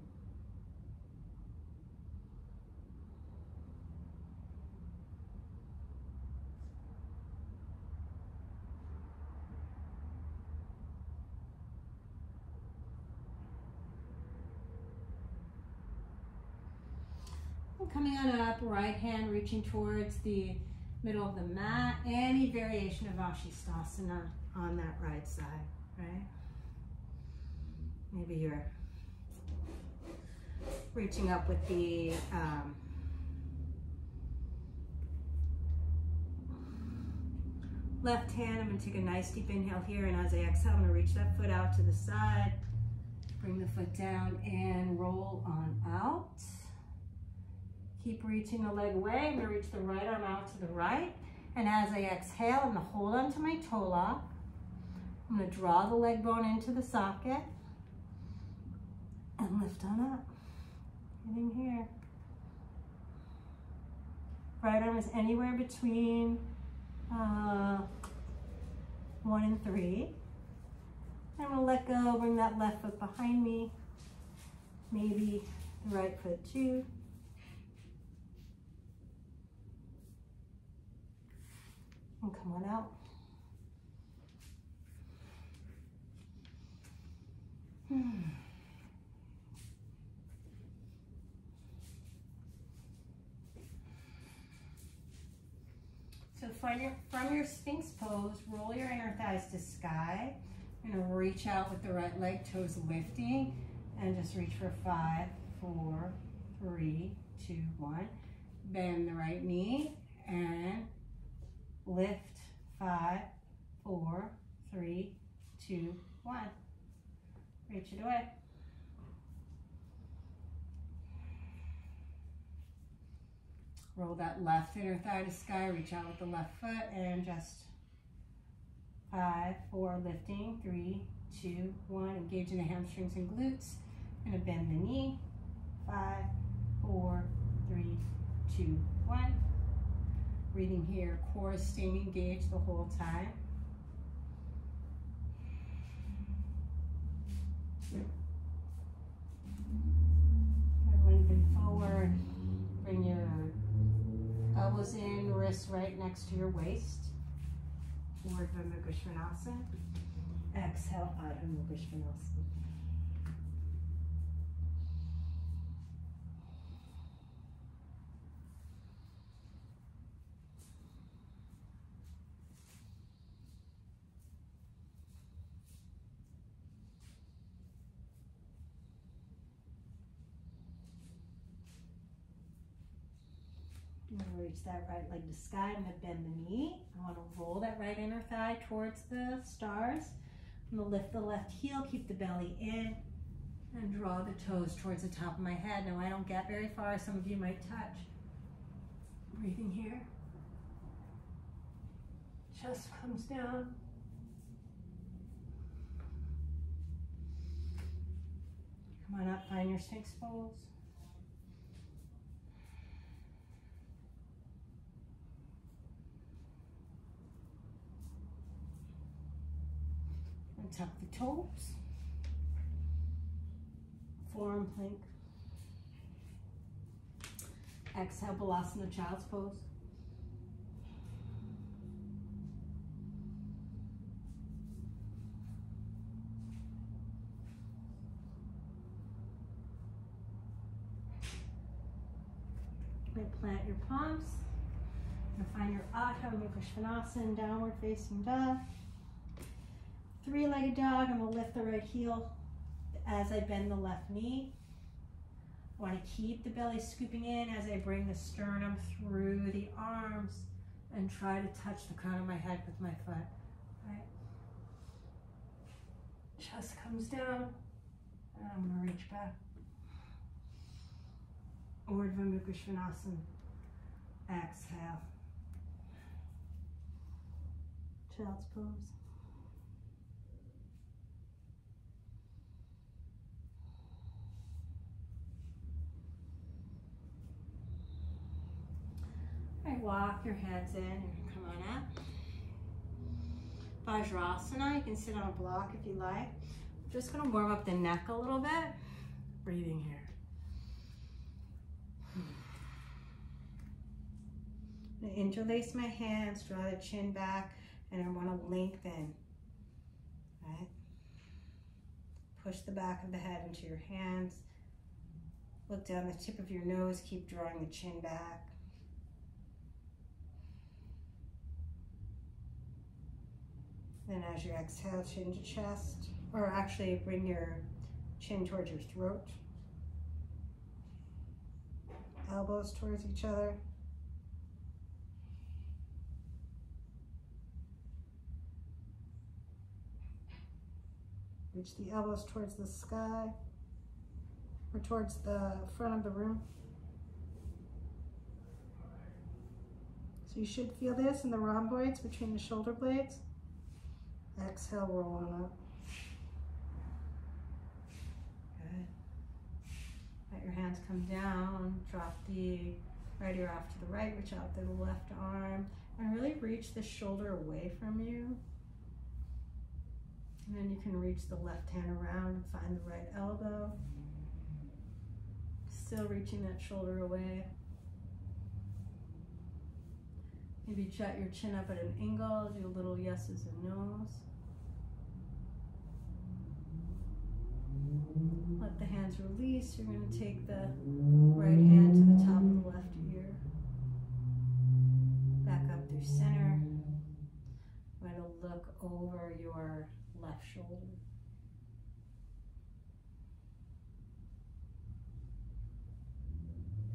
And coming on up, right hand reaching towards the middle of the mat. Any variation of Vashisthasana on that right side, right? Maybe you're reaching up with the um, left hand. I'm gonna take a nice deep inhale here and as I exhale, I'm gonna reach that foot out to the side, bring the foot down and roll on out. Keep reaching the leg away. I'm gonna reach the right arm out to the right. And as I exhale, I'm gonna hold onto my toe lock. I'm gonna draw the leg bone into the socket and lift on up. Getting here. Right arm is anywhere between uh, one and three. I'm gonna let go, bring that left foot behind me. Maybe the right foot too. And come on out. Hmm. So from your, from your Sphinx pose, roll your inner thighs to sky. You're gonna reach out with the right leg, toes lifting, and just reach for five, four, three, two, one. Bend the right knee and lift, five, four, three, two, one. Reach it away. Roll that left inner thigh to sky, reach out with the left foot and just five, four, lifting, three, two, one, engaging the hamstrings and glutes. Gonna bend the knee, five, four, three, two, one. Breathing here, core is staying engaged the whole time. Lengthen forward, bring your elbows in, wrists right next to your waist. Urdhva Mukha Svanasana. Exhale, Adho Mukha Svanasana. I'm gonna reach that right leg to sky. I'm gonna bend the knee. I wanna roll that right inner thigh towards the stars. I'm gonna lift the left heel, keep the belly in, and draw the toes towards the top of my head. Now I don't get very far, some of you might touch. Breathing here. Chest comes down. Come on up, find your Sphinx pose. Tuck the toes. Forearm plank. Exhale, Balasana Child's Pose. plant your palms. And find your Adho Mukha Svanasana, downward facing dog. Three-legged dog, I'm gonna lift the right heel as I bend the left knee. I want to keep the belly scooping in as I bring the sternum through the arms and try to touch the crown of my head with my foot. Right. Chest comes down, and I'm to reach back. Urdhva Mukha Svanasana. Exhale. Child's pose. Right, walk your heads in and come on up. Vajrasana, you can sit on a block if you like. I'm just gonna warm up the neck a little bit. Breathing here. Gonna interlace my hands, draw the chin back, and I wanna lengthen, right? Push the back of the head into your hands. Look down the tip of your nose, keep drawing the chin back. Then as you exhale, chin to chest, or actually bring your chin towards your throat. Elbows towards each other. Reach the elbows towards the sky or towards the front of the room. So you should feel this in the rhomboids between the shoulder blades. Exhale, roll on up. Good. Let your hands come down. Drop the right ear off to the right. Reach out the left arm. And really reach the shoulder away from you. And then you can reach the left hand around and find the right elbow. Still reaching that shoulder away. Maybe jut your chin up at an angle, do little yeses and nos. Let the hands release. You're going to take the right hand to the top of the left ear. Back up through center. Going to look over your left shoulder.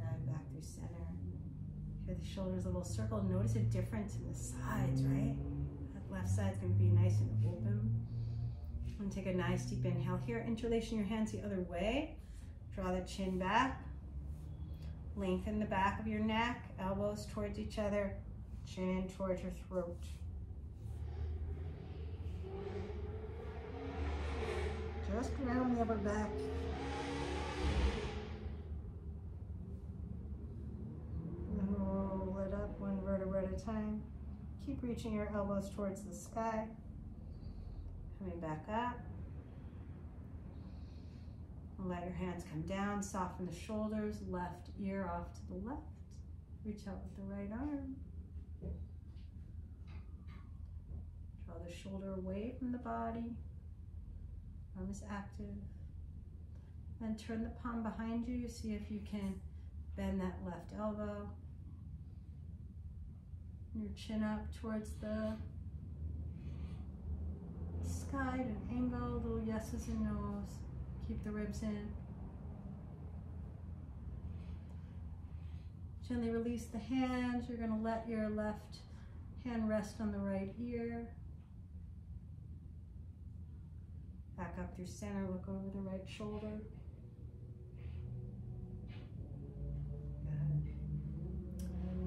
And back through center. Here the shoulders a little circle. Notice a difference in the sides, right? That left side's gonna be nice and open. And take a nice deep inhale here. Interlacing your hands the other way. Draw the chin back. Lengthen the back of your neck, elbows towards each other, chin towards your throat. Just round the upper back. And roll it up one vertebra at a time. Keep reaching your elbows towards the sky. Coming back up. let your hands come down, soften the shoulders, left ear off to the left. Reach out with the right arm. Draw the shoulder away from the body. Arm is active. Then turn the palm behind you. See if you can bend that left elbow. Your chin up towards the sky at an angle, little yeses and nos. Keep the ribs in. Gently release the hands. You're gonna let your left hand rest on the right ear. Back up through center, look over the right shoulder.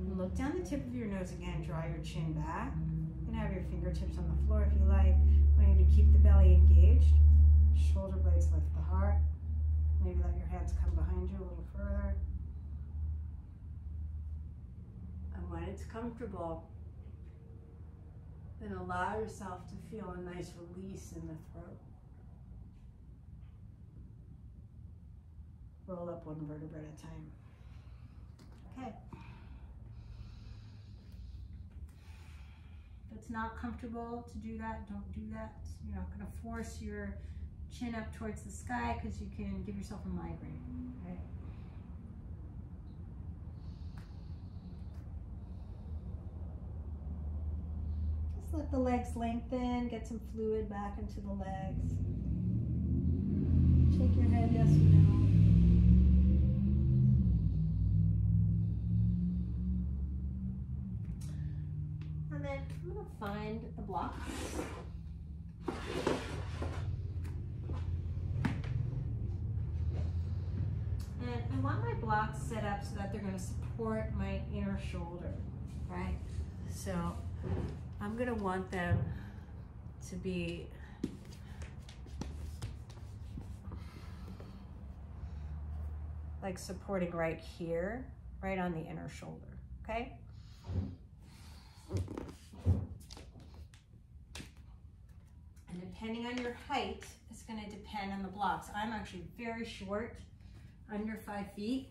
And look down the tip of your nose again, draw your chin back. You can have your fingertips on the floor if you like. You to keep the belly engaged. Shoulder blades lift the heart. Maybe let your hands come behind you a little further. And when it's comfortable, then allow yourself to feel a nice release in the throat. Roll up one vertebra at a time. Okay. If it's not comfortable to do that, don't do that. You're not going to force your chin up towards the sky because you can give yourself a migraine. Just let the legs lengthen, get some fluid back into the legs. Shake your head yes or no. I'm to find the blocks. And I want my blocks set up so that they're going to support my inner shoulder, right? So I'm going to want them to be like supporting right here, right on the inner shoulder, okay? And depending on your height, it's going to depend on the blocks. I'm actually very short, under five feet.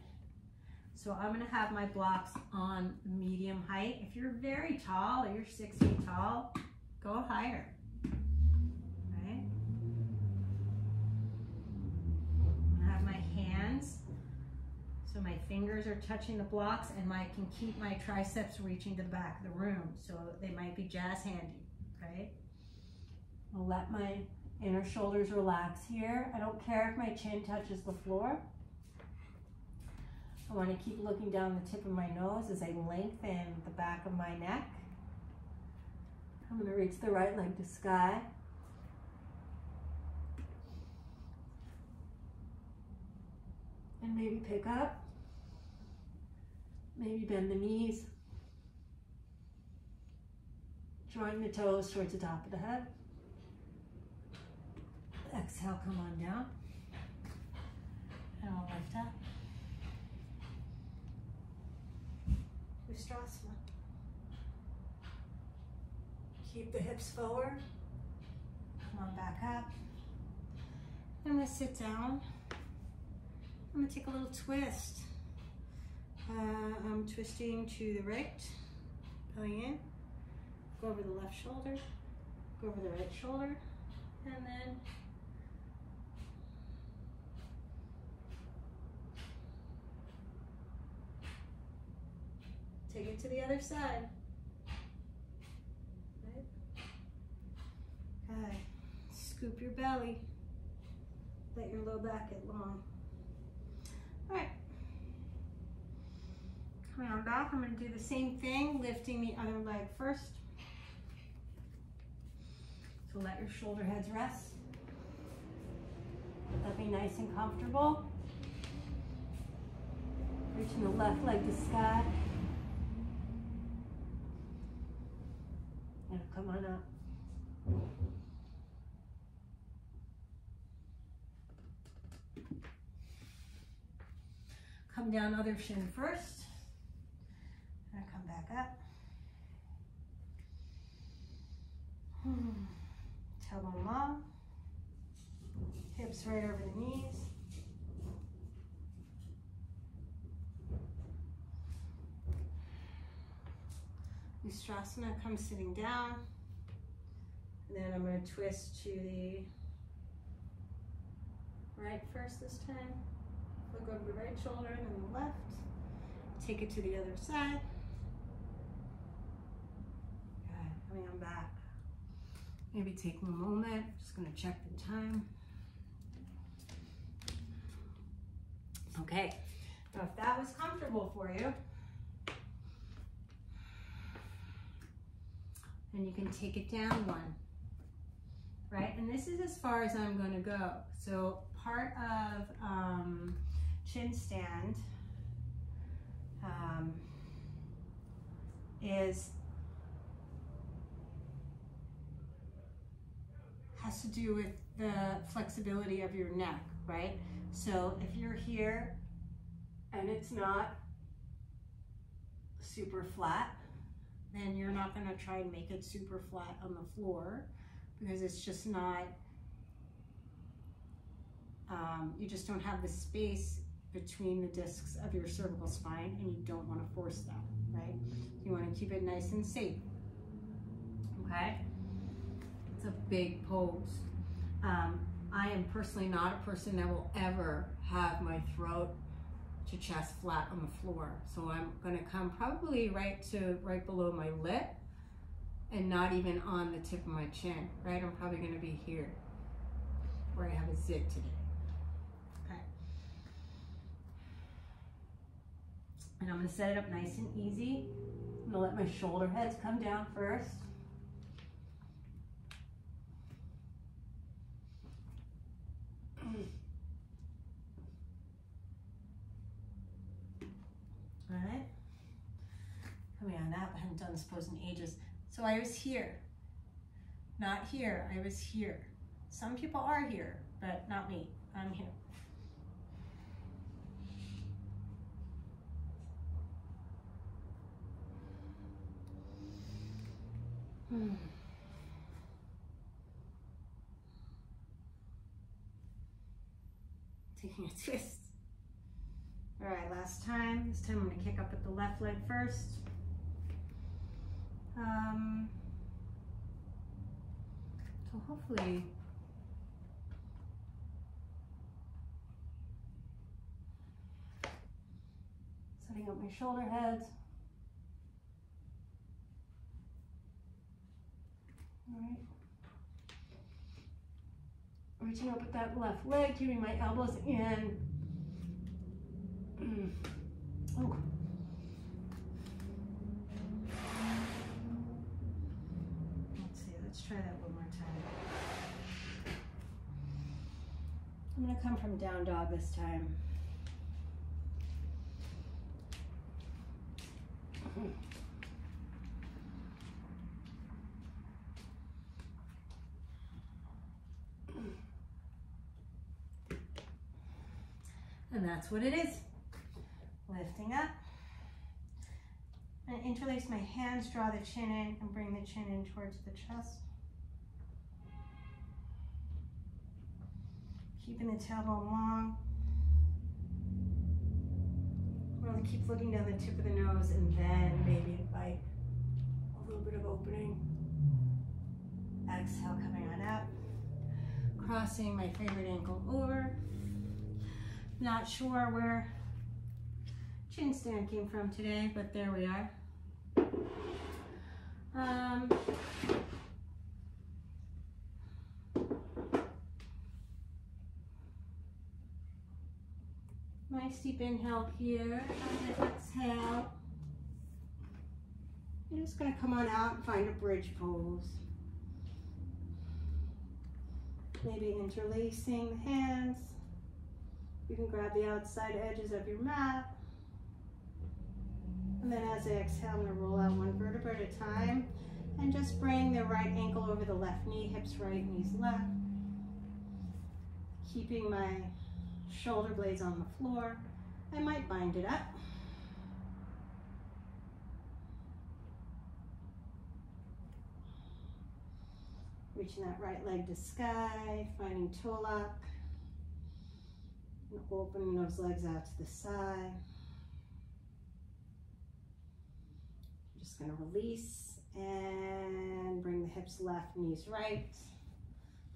So I'm going to have my blocks on medium height. If you're very tall or you're six feet tall, go higher. Right? To have my hands so my fingers are touching the blocks and I can keep my triceps reaching to the back of the room. So they might be jazz handy, right? I'll let my inner shoulders relax here. I don't care if my chin touches the floor. I want to keep looking down the tip of my nose as I lengthen the back of my neck. I'm going to reach the right leg to sky. And maybe pick up. Maybe bend the knees. Drawing the toes towards the top of the head. Exhale, come on down. And I'll lift up. Ustrasana. Keep the hips forward. Come on back up. I'm gonna sit down. I'm gonna take a little twist. Uh, I'm twisting to the right, going in. Go over the left shoulder, go over the right shoulder, and then take it to the other side. Right? Okay. Scoop your belly. Let your low back get long. All right. Coming on back, I'm going to do the same thing, lifting the other leg first. So let your shoulder heads rest. Let be nice and comfortable. Reaching the left leg to sky. And come on up. Come down other shin first. And come back up. Hmm. Tailbone long. Hips right over the knees. Ustrasana, come sitting down. And then I'm going to twist to the right first this time. Look over the right shoulder and then the left. Take it to the other side. Good. Coming on back. Maybe taking a moment. Just going to check the time. Okay. Now, if that was comfortable for you, and you can take it down one, right? And this is as far as I'm gonna go. So part of um, chin stand um, is has to do with the flexibility of your neck, right? So if you're here and it's not super flat, then you're not gonna try and make it super flat on the floor because it's just not, um, you just don't have the space between the discs of your cervical spine and you don't wanna force that, right? You wanna keep it nice and safe, okay? It's a big pose. Um, I am personally not a person that will ever have my throat to chest flat on the floor. So I'm gonna come probably right to right below my lip and not even on the tip of my chin, right? I'm probably gonna be here where I have a zit today. Okay. And I'm gonna set it up nice and easy. I'm gonna let my shoulder heads come down first. Right. Coming on that, I haven't done this pose in ages. So I was here, not here, I was here. Some people are here, but not me, I'm here. Hmm. Taking a twist. All right, last time. This time I'm gonna kick up with the left leg first. Um, so hopefully, setting up my shoulder heads. All right. Reaching up with that left leg, keeping my elbows in. Mm. Oh. Let's see, let's try that one more time. I'm gonna come from down dog this time. And that's what it is. Lifting up. And interlace my hands, draw the chin in, and bring the chin in towards the chest. Keeping the tailbone long. Really keep looking down the tip of the nose and then maybe bite. A little bit of opening. Exhale, coming on up. Crossing my favorite ankle over. Not sure where chin stand came from today, but there we are. Um, nice deep inhale here, and exhale. I'm just gonna come on out and find a bridge pose. Maybe interlacing the hands. You can grab the outside edges of your mat. And then as I exhale, I'm gonna roll out one vertebra at a time and just bring the right ankle over the left knee, hips right, knees left. Keeping my shoulder blades on the floor. I might bind it up. Reaching that right leg to sky, finding toe lock. And opening those legs out to the side. Just gonna release and bring the hips left, knees right.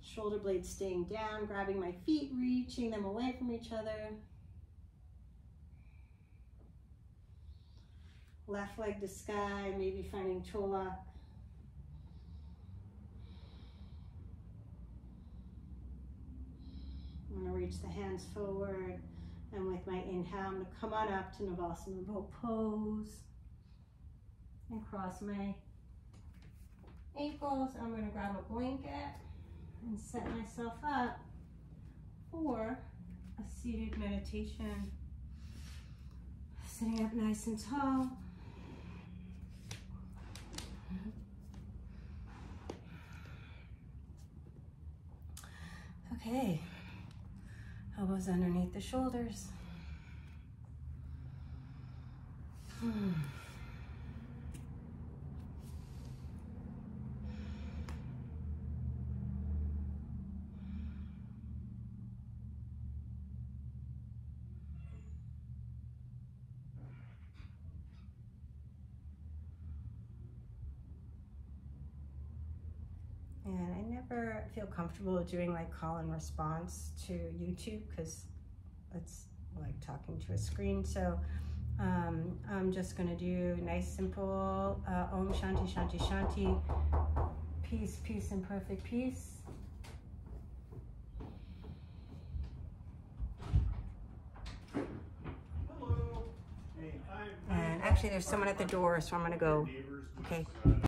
Shoulder blades staying down, grabbing my feet, reaching them away from each other. Left leg to sky, maybe finding lock. I'm gonna reach the hands forward and with my inhale, I'm gonna come on up to Navasana boat pose and cross my ankles. I'm gonna grab a blanket and set myself up for a seated meditation. Sitting up nice and tall. Okay, elbows underneath the shoulders. Hmm. And I never feel comfortable doing like call and response to YouTube because it's like talking to a screen. So um, I'm just gonna do nice, simple uh, Om Shanti Shanti Shanti, peace, peace, and perfect peace.
Hello.
And actually, there's someone at the door, so I'm gonna go. Okay.